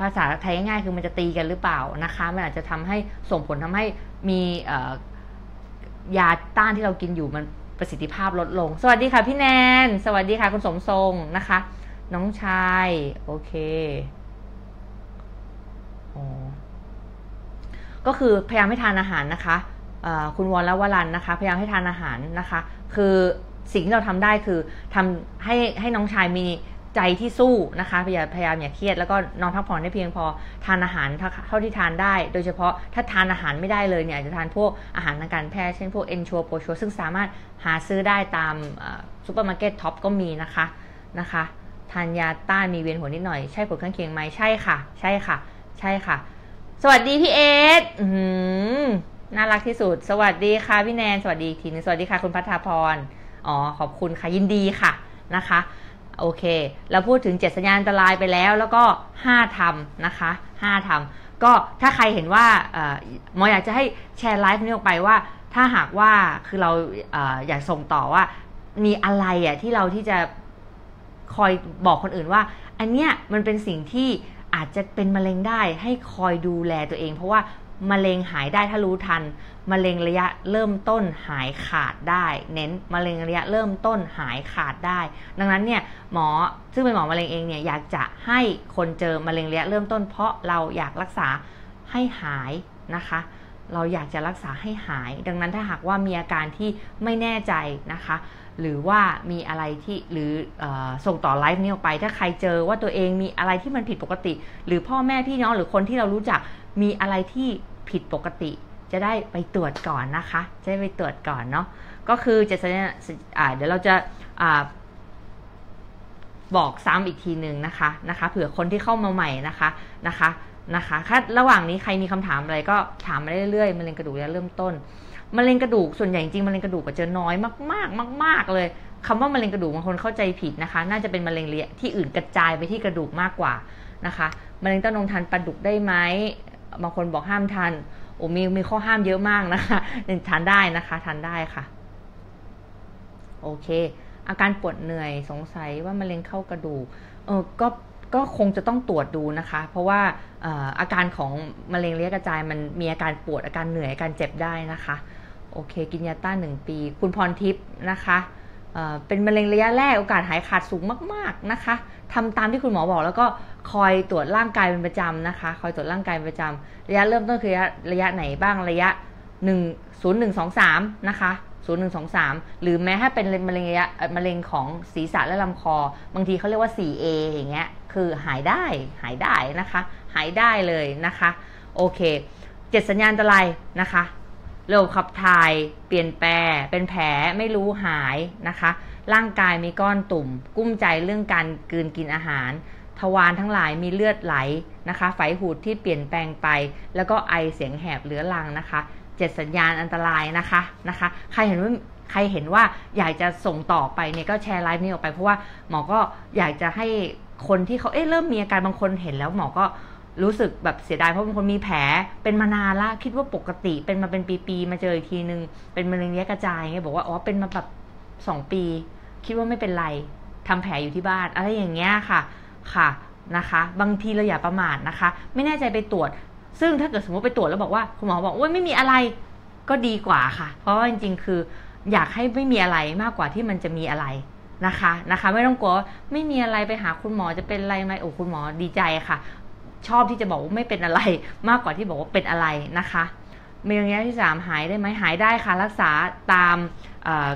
Speaker 1: ภาษาไทยง่ายคือมันจะตีกันหรือเปล่านะคะมันอาจจะทำให้ส่งผลทำให้มียาต้านที่เรากินอยู่มันประสิทธิภาพลดลง สวัสดีค่ะพี่แนน สวัสดีค่ะคุณสมทรงนะคะ น้องชาย โอเคอก็คือพยายามให้ทานอาหารนะคะ คุณวรละวรันนะคะ พยายามให้ทานอาหารนะคะ คือสิ่งที่เราทำได้คือทำให้ให้น้องชายมีใจที่สู้นะคะพยายามพยายามอย่าเครียดแล้วก็นอนพักผ่อนได้เพียงพอทานอาหารเท่าที่ทานได้ โดยเฉพาะถ้าทานอาหารไม่ได้เลยเนี่ยอาจจะทานพวกอาหารทางการแพทย์เช่นพวก Ensure Prosure ซึ่งสามารถหาซื้อได้ตามซูเปอร์มาร์เก็ต Tops ก็มีนะคะนะคะทานยาต้านมีเวียนหัวนิดหน่อยใช่ผลข้างเคียงไหมใช่ค่ะ ใช่ค่ะ ใช่ค่ะ สวัสดีพี่เอส น่ารักที่สุด สวัสดีค่ะพี่แนน สวัสดีทีนึงสวัสดีค่ะคุณพัฒพร อ๋อ ขอบคุณค่ะ ยินดีค่ะนะคะ โอเค เราพูดถึงเจ็ดสัญญาณอันตรายไปแล้ว แล้วก็ห้าทำนะคะห้าทำก็ถ้าใครเห็นว่าหมออยากจะให้แชร์ไลฟ์นี้ออกไปว่า ถ้าหากว่าคือเราออยากส่งต่อว่า มีอะไรอะที่เราที่จะคอยบอกคนอื่นว่า อันเนี้ยมันเป็นสิ่งที่อาจจะเป็นมะเร็งได้ให้คอยดูแลตัวเอง เพราะว่า มะเร็งหายได้ถ้ารู้ทันมะเร็งระยะเริ่มต้นหายขาดได้ เน้นมะเร็งระยะเริ่มต้นหายขาดได้ ดังนั้นเนี่ยหมอซึ่งเป็นหมอมะเร็งเองเนี่ยอยากจะให้คนเจอมะเร็งระยะเริ่มต้น เพราะเราอยากรักษาให้หายนะคะ เราอยากจะรักษาให้หาย ดังนั้นถ้าหากว่ามีอาการที่ไม่แน่ใจนะคะ หรือว่ามีอะไรที่หรืออส่งต่อไลฟ์นี้ออกไป ถ้าใครเจอว่าตัวเองมีอะไรที่มันผิดปกติ หรือพ่อแม่พี่น้องหรือคนที่เรารู้จักมีอะไรที่ ผิดปกติ จะได้ไปตรวจก่อนนะคะ จะได้ไปตรวจก่อนเนาะก็คือจะสัญญาเดี๋ยวเราจะบอกซ้ำอีกทีหนึ่งนะคะนะคะ เผื่อคนที่เข้ามาใหม่นะคะนะคะนะคะถ้าระหว่างนี้ใครมีคำถามอะไรก็ถามมาเรื่อยๆมะเร็งกระดูกเริ่มต้นมะเร็งกระดูกส่วนใหญ่จริงมะเร็งกระดูกก็เจอน้อยมากๆ มาก ๆ เลยคำว่ามะเร็งกระดูกบางคนเข้าใจผิดนะคะ น่าจะเป็นมะเร็งเลี้ยที่อื่นกระจายไปที่กระดูกมากกว่านะคะมะเร็งเต้านมทานปลาดุกได้ไหม บางคนบอกห้ามทานโอ้มีมีข้อห้ามเยอะมากนะคะทานได้นะคะทานได้ค่ะ โอเค อาการปวดเหนื่อยสงสัยว่ามะเร็งเข้ากระดูกเออก็ก็คงจะต้องตรวจดูนะคะ เพราะว่าอาการของมะเร็งเลี้ยกระจายมันมีอาการปวดอาการเหนื่อยอาการเจ็บได้นะคะ โอเค กินยาต้านหนึ่งปี คุณพรทิพย์นะคะ เป็นมะเร็งระยะแรกโอกาสหายขาดสูงมาก ๆนะคะทำตามที่คุณหมอบอกแล้วก็คอยตรวจร่างกายเป็นประจำนะคะ คอยตรวจร่างกายเป็นประจำระยะเริ่มต้นคือระยะระยะไหนบ้างระยะ 1 0 1 2 3 นะคะ 0 1 2 3 หรือแม้ถ้าเป็นมะเร็งระยะมะเร็งของศีรษะและลำคอ บางทีเขาเรียกว่า 4A อย่างเงี้ยคือหายได้หายได้นะคะ หายได้เลยนะคะ โอเค เจ็ดสัญญาณอันตรายนะคะ ระบบขับถ่าย เปลี่ยนแปลเป็นแผลไม่รู้หายนะคะ ร่างกายมีก้อนตุ่ม กุ้มใจเรื่องการกืนกินอาหารทวารทั้งหลายมีเลือดไหลนะคะ ไฝหูดที่เปลี่ยนแปลงไป แล้วก็ไอเสียงแหบเรื้อรังนะคะเจ็ดสัญญาณอันตรายนะคะนะคะ ใครเห็นว่าใครเห็นว่าอยากจะส่งต่อไปเนี่ยก็แชร์ไลฟ์นี้ออกไปเพราะว่าหมอก็อยากจะให้คนที่เขาเอ๊ะเริ่มมีอาการบางคนเห็นแล้วหมอก็ รู้สึกแบบเสียดายเพราะบางคนมีแผลเป็นมานานละคิดว่าปกติเป็นมาเป็นปีๆมาเจออีกทีนึง เป็นมะเร็งเยกระจายไงบอกว่าอ๋อเป็นมาแบบสองปี คิดว่าไม่เป็นไรทำแผลอยู่ที่บ้าน อะไรอย่างเงี้ยค่ะค่ะนะคะ บางทีเราอย่าประมาทนะคะ ไม่แน่ใจไปตรวจ ซึ่งถ้าเกิดสมมติไปตรวจแล้วบอกว่าคุณหมอบอกว่าไม่มีอะไรก็ดีกว่าค่ะ เพราะว่าจริงๆ คืออยากให้ไม่มีอะไรมากกว่าที่มันจะมีอะไรนะคะนะคะ ไม่ต้องกลัวไม่มีอะไรไปหาคุณหมอจะเป็นอะไรไหมโอ้คุณหมอดีใจค่ะ ชอบที่จะบอกว่าไม่เป็นอะไรมากกว่าที่บอกว่าเป็นอะไรนะคะมีอย่างเงี้ยที่สามหายได้ไหมหายได้ค่ะรักษาตาม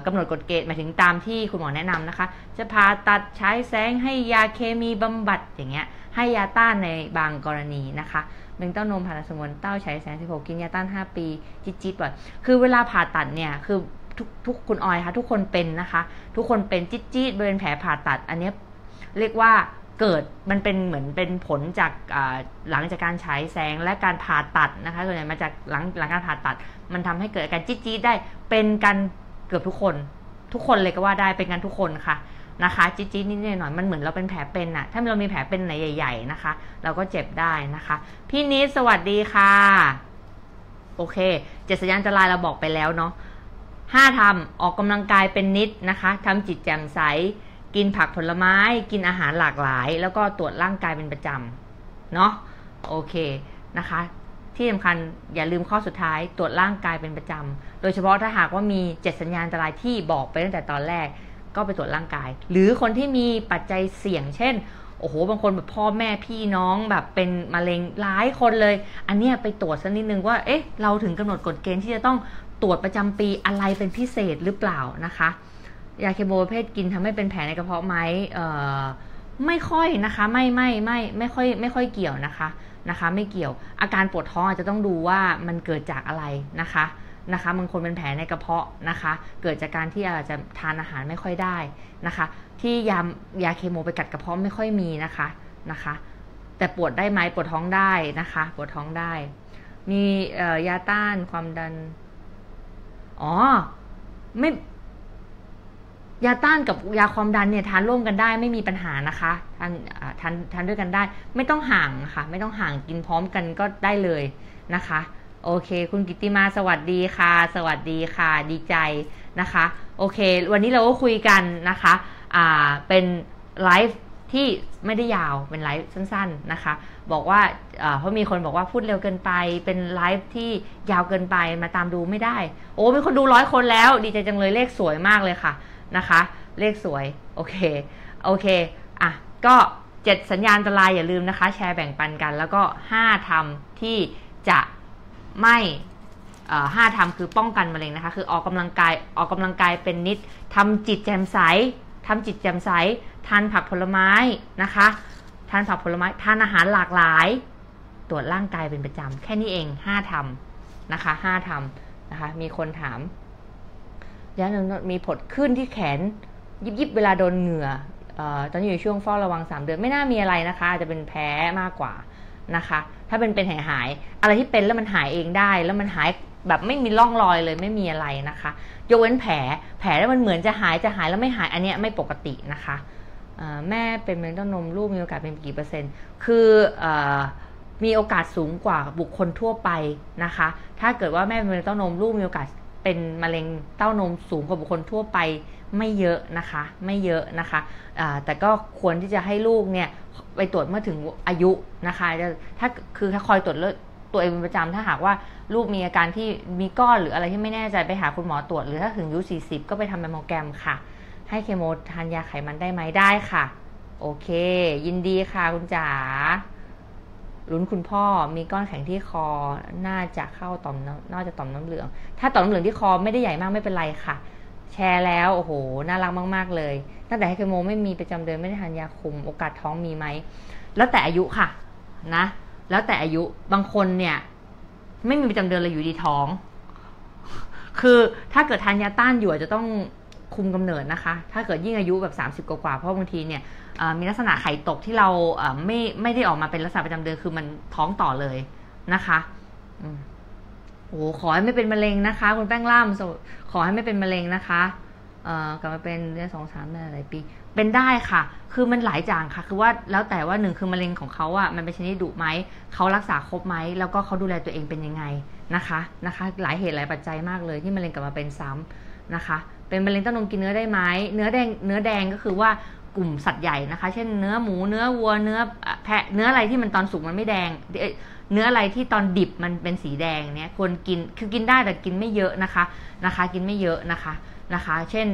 Speaker 1: กำหนดกฎเกณฑ์หมายถึงตามที่คุณหมอแนะนำนะคะ จะผ่าตัดใช้แสงให้ยาเคมีบำบัดอย่างเงี้ยให้ยาต้านในบางกรณีนะคะเบ่งเต้านมผ่าตัดสมวนเต้าใช้แสง16กินยาต้าน 5 ปีจิตจิตบ่อยคือเวลาผ่าตัดเนี่ยคือทุกทุกคุณออยคะทุกคนเป็นนะคะ ทุกคนเป็นจิตจิตบริเวณแผลผ่าตัด อันนี้เรียกว่า เกิดมันเป็นเหมือนเป็นผลจากหลังจากการใช้แสงและการผ่าตัดนะคะส่วนใหญ่มาจากหลังหลังการผ่าตัด มันทำให้เกิดอาการจิ๊ดจี๊ดได้เป็นกันเกือบทุกคน ทุกคนเลยก็ว่าได้เป็นกันทุกคนค่ะนะคะจิ๊ดจี๊ดนิดหน่อยมันเหมือนเราเป็นแผลเป็นอะถ้าเรามีแผลเป็นไหนใหญ่ ๆนะคะ เราก็เจ็บได้นะคะ พี่นิดสวัสดีค่ะ โอเค เจ็ดสัญญาณอันตรายเราบอกไปแล้วเนาะห้าทำออกกำลังกายเป็นนิดนะคะทำจิตแจ่มใส กินผักผลไม้ กินอาหารหลากหลาย แล้วก็ตรวจร่างกายเป็นประจำเนาะโอเคนะคะ ที่สำคัญอย่าลืมข้อสุดท้ายตรวจร่างกายเป็นประจำโดยเฉพาะถ้าหากว่ามีเจ็ดสัญญาณอันตรายที่บอกไปตั้งแต่ตอนแรก ก็ไปตรวจร่างกาย หรือคนที่มีปัจจัยเสี่ยง เช่นโอ้โหบางคนแบบพ่อแม่พี่น้องแบบเป็นมะเร็งหลายคนเลย อันเนี้ยไปตรวจสักนิดนึงว่าเอ๊ะเราถึงกำหนดกฎเกณฑ์ที่จะต้องตรวจประจำปีอะไรเป็นพิเศษหรือเปล่านะคะ ยาเคโมประเภทกินทำให้เป็นแผลในกระเพาะไหมเอ่อไม่ค่อยนะคะ ไม่ไม่ไม่ไม่ค่อยไม่ค่อยเกี่ยวนะคะนะคะ ไม่เกี่ยว อาการปวดท้องอาจจะต้องดูว่ามันเกิดจากอะไรนะคะนะคะบางคนเป็นแผลในกระเพาะนะคะ เกิดจากการที่อาจจะทานอาหารไม่ค่อยได้นะคะ ที่ยายาเคโมไปกัดกระเพาะไม่ค่อยมีนะคะนะคะ แต่ปวดได้ไหมปวดท้องได้นะคะ ปวดท้องได้ มียาต้านความดัน อ๋อ ไม่ ยาต้านกับยาความดันเนี่ยทานร่วมกันได้ไม่มีปัญหานะคะทานทานทานด้วยกันได้ ไม่ต้องห่างค่ะ ไม่ต้องห่างกินพร้อมกันก็ได้เลยนะคะ โอเค คุณกิติมาสวัสดีค่ะ สวัสดีค่ะ ดีใจนะคะ โอเค วันนี้เราก็คุยกันนะคะ อ่าเป็นไลฟ์ที่ไม่ได้ยาวเป็นไลฟ์สั้น ๆนะคะ บอกว่าเพราะมีคนบอกว่าพูดเร็วเกินไป เป็นไลฟ์ที่ยาวเกินไปมาตามดูไม่ได้ โอ้มีคนดูร้อยคนแล้ว ดีใจจังเลยเลขสวยมากเลยค่ะ นะคะ เลขสวย โอเค โอเค อะ ก็เจ็ดสัญญาณอันตรายอย่าลืมนะคะ แชร์แบ่งปันกัน แล้วก็ห้าทำที่จะไม่ห้าทำคือป้องกันมะเร็งนะคะ คือออกกำลังกายออกกำลังกายเป็นนิดทำจิตแจ่มใสทำจิตแจ่มใส ทานผักผลไม้นะคะ ทานผักผลไม้ ทานอาหารหลากหลาย ตรวจร่างกายเป็นประจำแค่นี้เองห้าทำนะคะห้าทำนะคะ มีคนถาม ยาหนึ่งมีผดขึ้นที่แขนยิบยิบเวลาโดนเหงื่ออตอนอยู่ช่วงเฝ้าระวัง 3 เดือนไม่น่ามีอะไรนะคะจะเป็นแพ้มากกว่านะคะ ถ้าเป็นเป็นหายหายอะไรที่เป็นแล้วมันหายเองได้ แล้วมันหายแบบไม่มีร่องรอยเลยไม่มีอะไรนะคะยกเว้นแผลแผลแล้วมันเหมือนจะหายจะหายแล้วไม่หายอันนี้ไม่ปกตินะคะแม่เป็นมะเร็งเต้านมลูกมีโอกาสเป็นกี่เปอร์เซ็นต์ คืออมีโอกาสสูงกว่าบุคคลทั่วไปนะคะ ถ้าเกิดว่าแม่เป็นมะเร็งเต้านมลูกมีโอกาส เป็นมะเร็งเต้านมสูงกว่าบุคคลทั่วไปไม่เยอะนะคะ ไม่เยอะนะคะะแต่ก็ควรที่จะให้ลูกเนี่ยไปตรวจเมื่อถึงอายุนะคะถ้าคือถ้าคอยตรวจตัวเองเป็นประจำถ้าหากว่าลูกมีอาการที่มีก้อนหรืออะไรที่ไม่แน่ใจไปหาคุณหมอตรวจหรือถ้าถึงอายุ 40 ก็ไปทำแมมโมแกรมค่ะ ให้เคมีทานยาไขมันได้ไหมได้ค่ะ โอเค ยินดีค่ะคุณจ๋า ลุ้นคุณพ่อมีก้อนแข็งที่คอน่าจะเข้าต่อมน่าจะต่อมน้ำเหลือง ถ้าต่อมน้ำเหลืองที่คอไม่ได้ใหญ่มากไม่เป็นไรค่ะ แชร์แล้วโอ้โหน่ารักมาก ๆ เลย ตั้งแต่ให้เคโมไม่มีประจำเดือนไม่ได้ทานยาคุมโอกาสท้องมีไหมแล้วแต่อายุค่ะนะ แล้วแต่อายุบางคนเนี่ย ไม่มีประจำเดือนเลยอยู่ดีท้อง คือถ้าเกิดทานยาต้านอยู่อาจจะต้องคุมกำเนิดนะคะ ถ้าเกิดยิ่งอายุแบบ 30 กว่าๆเพราะบางทีเนี่ย มีลักษณะไข่ตกที่เราไม่ไม่ได้ออกมาเป็นลักษณะประจำเดือนคือมันท้องต่อเลยนะคะโอ้ขอให้ไม่เป็นมะเร็งนะคะ คุณแป้งล่ามขอให้ไม่เป็นมะเร็งนะคะกลับมาเป็นเดือนสองสามเดือนหลายปี เป็นได้ค่ะ คือมันหลายอย่างค่ะ คือว่าแล้วแต่ว่าหนึ่งคือมะเร็งของเขาอะมันเป็นชนิดดุไหมเขารักษาครบไหมแล้วก็เขาดูแลตัวเองเป็นยังไงนะคะนะคะ หลายเหตุหลายปัจจัยมากเลยที่มะเร็งกลับมาเป็นซ้ำนะคะ เป็นมะเร็งเต้านมกินเนื้อได้ไหมเนื้อแดงเนื้อแดงก็คือว่า กลุ่มสัตว์ใหญ่นะคะ เช่นเนื้อหมูเนื้อวัวเนื้อแพะเนื้ออะไรที่มันตอนสุกมันไม่แดง เนื้ออะไรที่ตอนดิบมันเป็นสีแดงเนี่ยควรกินคือกินได้แต่กินไม่เยอะนะคะนะคะ กินไม่เยอะนะคะนะคะ เช่น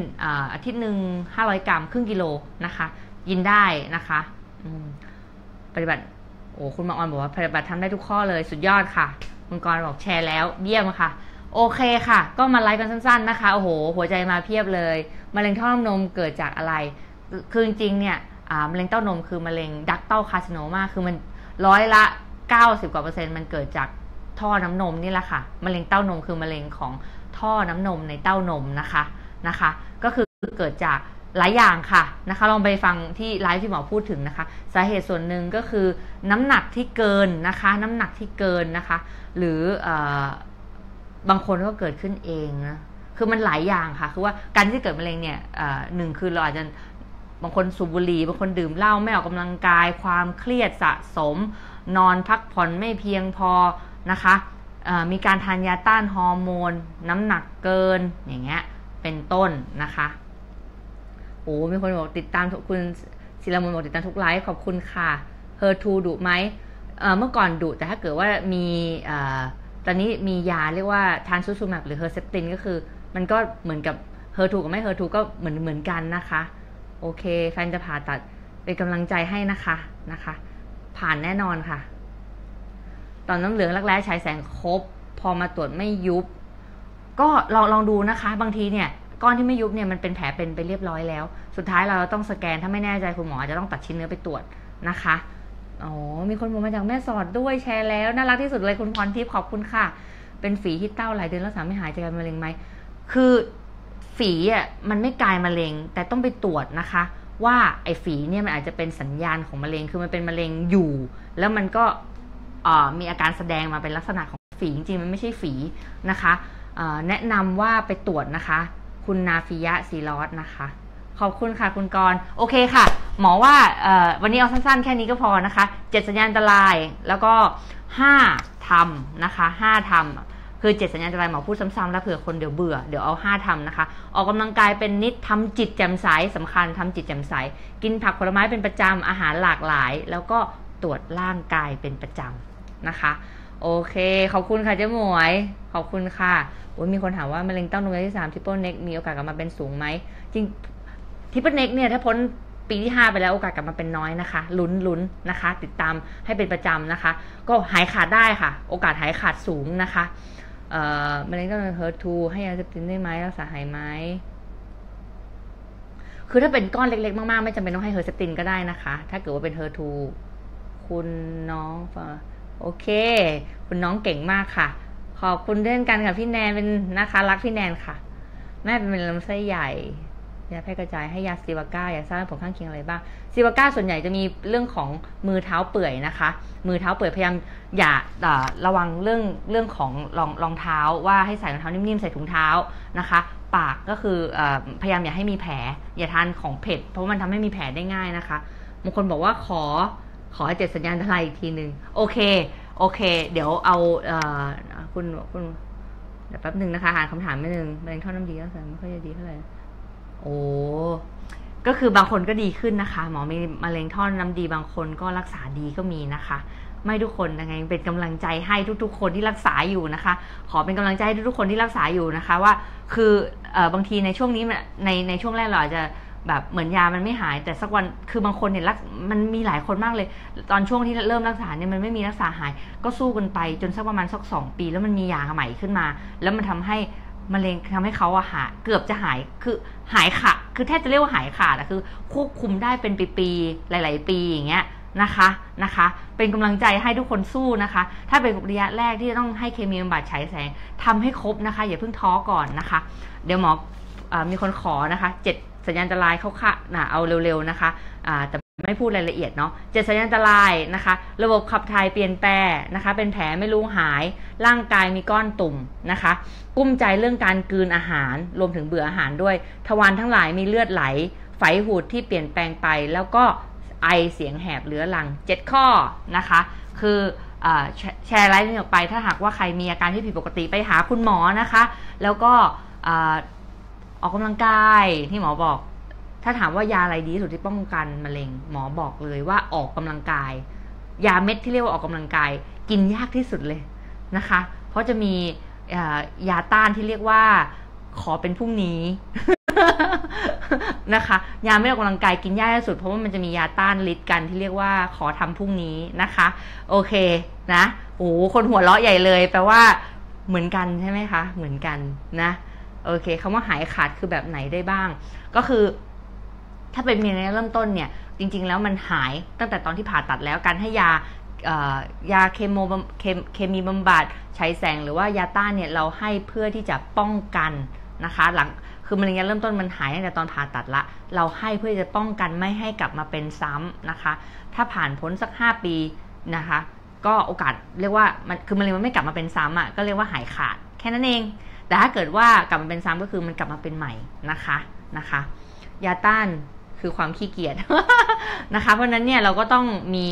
Speaker 1: อาทิตย์หนึ่งห้าร้อยกรัมครึ่งกิโลนะคะ กินได้นะคะปฏิบัติโอ้คุณมาออนบอกว่าปฏิบัติทำได้ทุกข้อเลยสุดยอดค่ะคุณกรบอกแชร์แล้วเยี่ยมค่ะโอเคค่ะ ก็มาไลฟ์กันสั้นๆนะคะ โอ้โห หัวใจมาเพียบเลย มะเร็งท่อน้ำนมเกิดจากอะไร คือจริงๆเนี่ยมะเร็งเต้านมคือมะเร็งดักเต้าคาสิโนมาคือมันร้อยละ 90 กว่าเปอร์เซ็นต์มันเกิดจากท่อน้ำนมนี่แหละค่ะมะเร็งเต้านมคือมะเร็งของท่อน้ำนมในเต้านมนะคะนะคะ ก็คือเกิดจากหลายอย่างค่ะนะคะ ลองไปฟังที่ไลฟ์ที่หมอพูดถึงนะคะ สาเหตุส่วนหนึ่งก็คือน้ำหนักที่เกินนะคะ น้ำหนักที่เกินนะคะ หรืออบางคนก็เกิดขึ้นเองนะคือมันหลายอย่างค่ะ คือว่าการที่เกิดมะเร็งเนี่ยหนึ่งคือเราอาจจะ บางคนสูบบุหรี่บางคนดื่มเหล้าไม่ออกกำลังกาย ความเครียดสะสม นอนพักผ่อนไม่เพียงพอนะคะมีการทานยาต้านฮอร์โมน น้ำหนักเกินอย่างเงี้ยเป็นต้นนะคะโอ้มีคนบอกติดตามคุณศิลามนบอกติดตามทุกไลฟ์ขอบคุณค่ะ HER2ดุไหมเมื่อก่อนดุแต่ถ้าเกิดว่ามีตอนนี้มียาเรียกว่า trastuzumab หรือ Herceptin ก็คือ มันก็เหมือนกับเฮอร์ทูกับไม่เฮอร์ทูก็เหมือนเหมือนกันนะคะ โอเค แฟนจะผ่าตัดเป็นกำลังใจให้นะคะนะคะ ผ่านแน่นอนค่ะ ตอนน้ำเหลืองรักแร้ฉายแสงครบ พอมาตรวจไม่ยุบ ก็ลองลองดูนะคะ บางทีเนี่ยก้อนที่ไม่ยุบเนี่ยมันเป็นแผลเป็นไปเรียบร้อยแล้ว สุดท้ายเราต้องสแกนถ้าไม่แน่ใจคุณหมอจะต้องตัดชิ้นเนื้อไปตรวจนะคะอ๋อมีคนบอกมาจากแม่สอดด้วยแชร์แล้วน่ารักที่สุดเลยคุณพรทิพย์ขอบคุณค่ะ เป็นฝีที่เต้าหลายเดือนแล้วสามไม่หายจากมะเร็งไหมคือ ฝีอะมันไม่กลายมะเร็ง แต่ต้องไปตรวจนะคะ ว่าไอ้ฝีเนี่ยมันอาจจะเป็นสัญญาณของมะเร็งคือมันเป็นมะเร็งอยู่ แล้วมันก็มีอาการแสดงมาเป็นลักษณะของฝีจริงๆมันไม่ใช่ฝีนะคะแนะนำว่าไปตรวจนะคะ คุณนาฟิยะซีรอสนะคะขอบคุณค่ะคุณกรโอเคค่ะ หมอว่าวันนี้เอาสั้นๆ แค่นี้ก็พอนะคะเจ็ดสัญญาณอันตรายแล้วก็ห้าทำนะคะห้าทำ คือเจ็ดสัญญาณอะไรหมอพูดซ้ำๆแล้วเผื่อคนเดี๋ยวเบื่อเดี๋ยวเอาห้าทำนะคะ ออกกำลังกายเป็นนิจทำจิตแจ่มใสสำคัญทำจิตแจ่มใส กินผักผลไม้เป็นประจำอาหารหลากหลาย แล้วก็ตรวจร่างกายเป็นประจำนะคะ โอเค ขอบคุณค่ะเจ๊หมวย ขอบคุณค่ะโอ้ยมีคนถามว่ามะเร็งเต้านมระยะที่สาม triple neg มีโอกาสกลับมาเป็นสูงไหมจริง triple neg เนี่ยถ้าพ้นปีที่ 5 ไปแล้วโอกาสกลับมาเป็นน้อยนะคะลุ้นลุ้นนะคะ ติดตามให้เป็นประจำนะคะ ก็หายขาดได้ค่ะ โอกาสหายขาดสูงนะคะ มะเร็งเต้านม HER2ให้ยา Herceptin ได้ไหมรักษาหายไหมคือถ้าเป็นก้อนเล็ก ๆ มาก ๆ ไม่จำเป็นต้องให้ Herceptin ก็ได้นะคะ ถ้าเกิดว่าเป็น HER2 คุณน้องโอเค คุณน้องเก่งมากค่ะ ขอบคุณเช่นกันกับพี่แนนเป็นนะคะ รักพี่แนนค่ะ แม่เป็นลำไส้ใหญ่ ยาแพร่กระจายให้ยาซีวาก้ายากทราบผลข้างเคียงอะไรบ้างซีวาก้าส่วนใหญ่จะมีเรื่องของมือเท้าเปื่อยนะคะ มือเท้าเปื่อยพยายามอย่าระวังเรื่องเรื่องของรองรองเท้าว่าให้ใส่รองเท้านิ่มๆใส่ถุงเท้านะคะ ปากก็คืออพยายามอย่าให้มีแผล อย่าทานของเผ็ด เพราะมันทำให้มีแผลได้ง่ายนะคะบางคนบอกว่าขอขอเจ็ดสัญญาณอะไรอีกทีหนึ่งโอเคโอเค เดี๋ยวเอาเอคุณคุณเดี๋ยวแป๊บหนึ่งนะคะอ่าคำถามนิดนึงมะเร็งท่อน้ำดีก็ไม่ค่อยจะดีเท่าไหร่ โอ้ก็คือบางคนก็ดีขึ้นนะคะ หมอมีมะเร็งท่อน้ำดีบางคนก็รักษาดีก็มีนะคะ ไม่ทุกคนยังไงเป็นกำลังใจให้ทุก ๆ คนที่รักษาอยู่นะคะ ขอเป็นกำลังใจให้ทุกๆคนที่รักษาอยู่นะคะ ว่าคือออบางทีในช่วงนี้ในในช่วงแรกเราอาจจะแบบเหมือนยามันไม่หายแต่สักวันคือบางคนเนี่ยรักมันมีหลายคนมากเลย ตอนช่วงที่เริ่มรักษาเนี่ยมันไม่มีรักษาหาย ก็สู้กันไปจนสักประมาณสักสองปี แล้วมันมียาใหม่ขึ้นมา แล้วมันทำให้ มะเร็งทำให้เขาอะหาเกือบจะหายคือหายขาดคือแทบจะเรียกว่าหายขาดอะคือควบคุมได้เป็นปีๆหลาย ๆ ปีอย่างเงี้ยนะคะนะคะ เป็นกำลังใจให้ทุกคนสู้นะคะ ถ้าเป็นระยะแรกที่ต้องให้เคมีบำบัดฉายแสงทำให้ครบนะคะ อย่าเพิ่งท้อก่อนนะคะ เดี๋ยวหมอมีคนขอนะคะเจ็ดสัญญาณอันตรายเขาค่ะนะเอาเร็วๆนะคะะแต่ ไม่พูดรายละเอียดเนาะเจ็ดสัญญาณอันตรายนะคะ ระบบขับถ่ายเปลี่ยนแปลนะคะ เป็นแผลไม่รู้หาย ร่างกายมีก้อนตุ่มนะคะ กุ้มใจเรื่องการกืนอาหาร รวมถึงเบื่ออาหารด้วย ทวารทั้งหลายมีเลือดไหล ไฝหูดที่เปลี่ยนแปลงไป แล้วก็ไอเสียงแหบเรื้อรังเจ็ดข้อนะคะ คือแชร์ไลฟ์นี้ออกไป ถ้าหากว่าใครมีอาการที่ผิดปกติไปหาคุณหมอนะคะ แล้วก็ออกกำลังกายที่หมอบอก ถ้าถามว่ายาอะไรดีที่สุดที่ป้องกันมะเร็ง หมอบอกเลยว่าออกกำลังกาย ยาเม็ดที่เรียกว่าออกกำลังกาย กินยากที่สุดเลยนะคะ เพราะจะมียาต้านที่เรียกว่าขอเป็นพรุ่งนี้นะคะยาไม่ออกกำลังกายกินยากที่สุด เพราะว่ามันจะมียาต้านฤทธิ์กันที่เรียกว่าขอทำพรุ่งนี้นะคะ โอเคนะโอ้คนหัวเราะใหญ่เลย แปลว่าเหมือนกันใช่ไหมคะ เหมือนกันนะ โอเคคำว่าหายขาดคือแบบไหนได้บ้าง ก็คือ ถ้าเป็นเมียในเริ่มต้นเนี่ย จริง ๆ แล้วมันหายตั้งแต่ตอนที่ผ่าตัดแล้วการให้ยายาเคมเคมีบำบัดใช้แสงหรือว่ายาต้านเนี่ยเราให้เพื่อที่จะป้องกันนะคะหลังคือมะเร็งเริ่มต้นมันหายตั้งแต่ตอนผ่าตัดละ เราให้เพื่อจะป้องกันไม่ให้กลับมาเป็นซ้ำนะคะ ถ้าผ่านพ้นสัก 5 ปีนะคะ ก็โอกาสเรียกว่ามันคือมะเร็งมันไม่กลับมาเป็นซ้ำอะก็เรียกว่าหายขาดแค่นั้นเอง แต่ถ้าเกิดว่ากลับมาเป็นซ้ำก็คือมันกลับมาเป็นใหม่นะคะนะคะ ยาต้าน คือความขี้เกียจนะคะ เพราะนั้นเนี่ยเราก็ต้องมี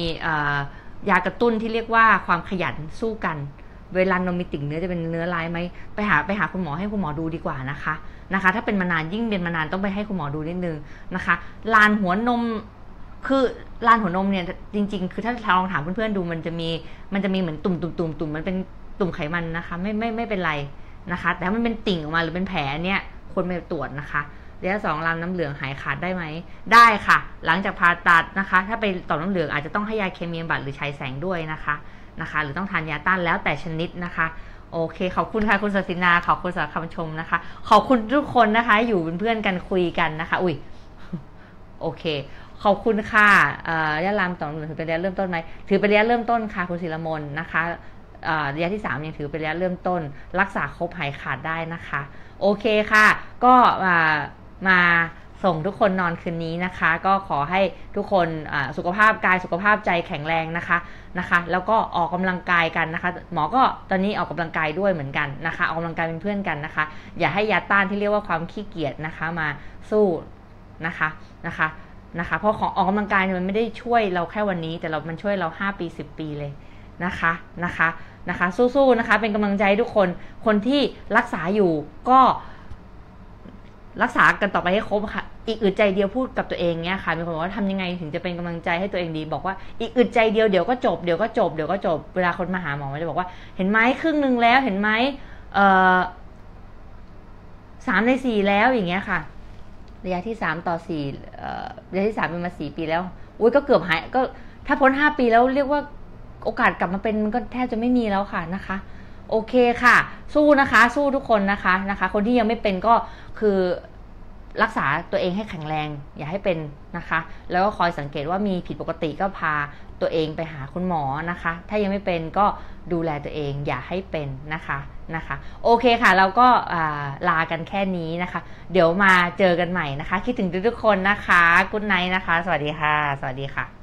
Speaker 1: ยากระตุ้นที่เรียกว่าความขยันสู้กัน เวลานมมีติ่งเนื้อจะเป็นเนื้อร้ายไหมไปหาไปหาคุณหมอให้คุณหมอดูดีกว่านะคะนะคะ ถ้าเป็นมานานยิ่งเป็นมานานต้องไปให้คุณหมอดูนิดนึงนะคะ ลานหัวนมคือลานหัวนมเนี่ยจริง ๆ คือถ้าลองถามเพื่อนๆดูมันจะมีมันจะมีเหมือนตุ่มตุ่มตุ่มตุ่มมันเป็นตุ่มไขมันนะคะ ไม่ไม่ไม่เป็นไรนะคะ แต่ถ้ามันเป็นติ่งออกมาหรือเป็นแผลเนี่ยควรไปตรวจนะคะ ระยะสองลำน้ำเหลืองหายขาดได้ไหม ได้ค่ะ หลังจากผ่าตัดนะคะ ถ้าไปต่อมน้ำเหลืองอาจจะต้องให้ยาเคมีบำบัดหรือใช้แสงด้วยนะคะนะคะ หรือต้องทานยาต้านแล้วแต่ชนิดนะคะ โอเคขอบคุณค่ะคุณศศินาขอบคุณสำหรับคำชมนะคะ ขอบคุณทุกคนนะคะ อยู่เป็นเพื่อนกันคุยกันนะคะ อุ้ยโอเค ขอบคุณค่ะระยะลามต่อมน้ำเหลืองถือเป็นระยะเริ่มต้นไหมถือเป็นระยะเริ่มต้นค่ะคุณศิลมนนะคะระยะที่3ยังถือเป็นระยะเริ่มต้น รักษาครบหายขาดได้นะคะ โอเคค่ะ ก็ มาส่งทุกคนนอนคืนนี้นะคะ ก็ขอให้ทุกคนสุขภาพกายสุขภาพใจแข็งแรงนะคะนะคะ แล้วก็ออกกำลังกายกันนะคะ หมอก็ตอนนี้ออกกำลังกายด้วยเหมือนกันนะคะ ออกกำลังกายเป็นเพื่อนกันนะคะ อย่าให้ยาต้านที่เรียกว่าความขี้เกียจนะคะมาสู้นะคะนะคะนะคะ เพราะของออกกำลังกายมันไม่ได้ช่วยเราแค่วันนี้ แต่เรามันช่วยเรา 5 ปี 10 ปีเลยนะคะนะคะนะคะ สู้ๆนะคะ เป็นกำลังใจทุกคนคนที่รักษาอยู่ก็ รักษากันต่อไปให้ครบค่ะ อีกอึดใจเดียวพูดกับตัวเองเนี้ยค่ะ มีคนบอกว่าทำยังไงถึงจะเป็นกำลังใจให้ตัวเองดี บอกว่าอีกอึดใจเดียวเดี๋ยวก็จบเดี๋ยวก็จบเดี๋ยวก็จบ เวลาคนมาหาหมอจะบอกว่า เห็นไหมครึ่งหนึ่งแล้วเห็นไหมเอ่อสามในสี่แล้วอย่างเงี้ยค่ะ ระยะที่สามต่อสี่ระยะที่สามเป็นมาสี่ปีแล้ว อุ้ยก็เกือบหายก็ถ้าพ้นห้าปีแล้วเรียกว่าโอกาสกลับมาเป็นมันก็แทบจะไม่มีแล้วค่ะนะคะ โอเคค่ะ สู้นะคะ สู้ทุกคนนะคะนะคะ คนที่ยังไม่เป็นก็คือ รักษาตัวเองให้แข็งแรง อย่าให้เป็นนะคะ แล้วก็คอยสังเกตว่ามีผิดปกติก็พาตัวเองไปหาคุณหมอนะคะ ถ้ายังไม่เป็นก็ดูแลตัวเองอย่าให้เป็นนะคะนะคะ โอเคค่ะ เราก็ลากันแค่นี้นะคะ เดี๋ยวมาเจอกันใหม่นะคะ คิดถึงทุกคนนะคะกุ๊ดไนท์นะคะ สวัสดีค่ะ สวัสดีค่ะ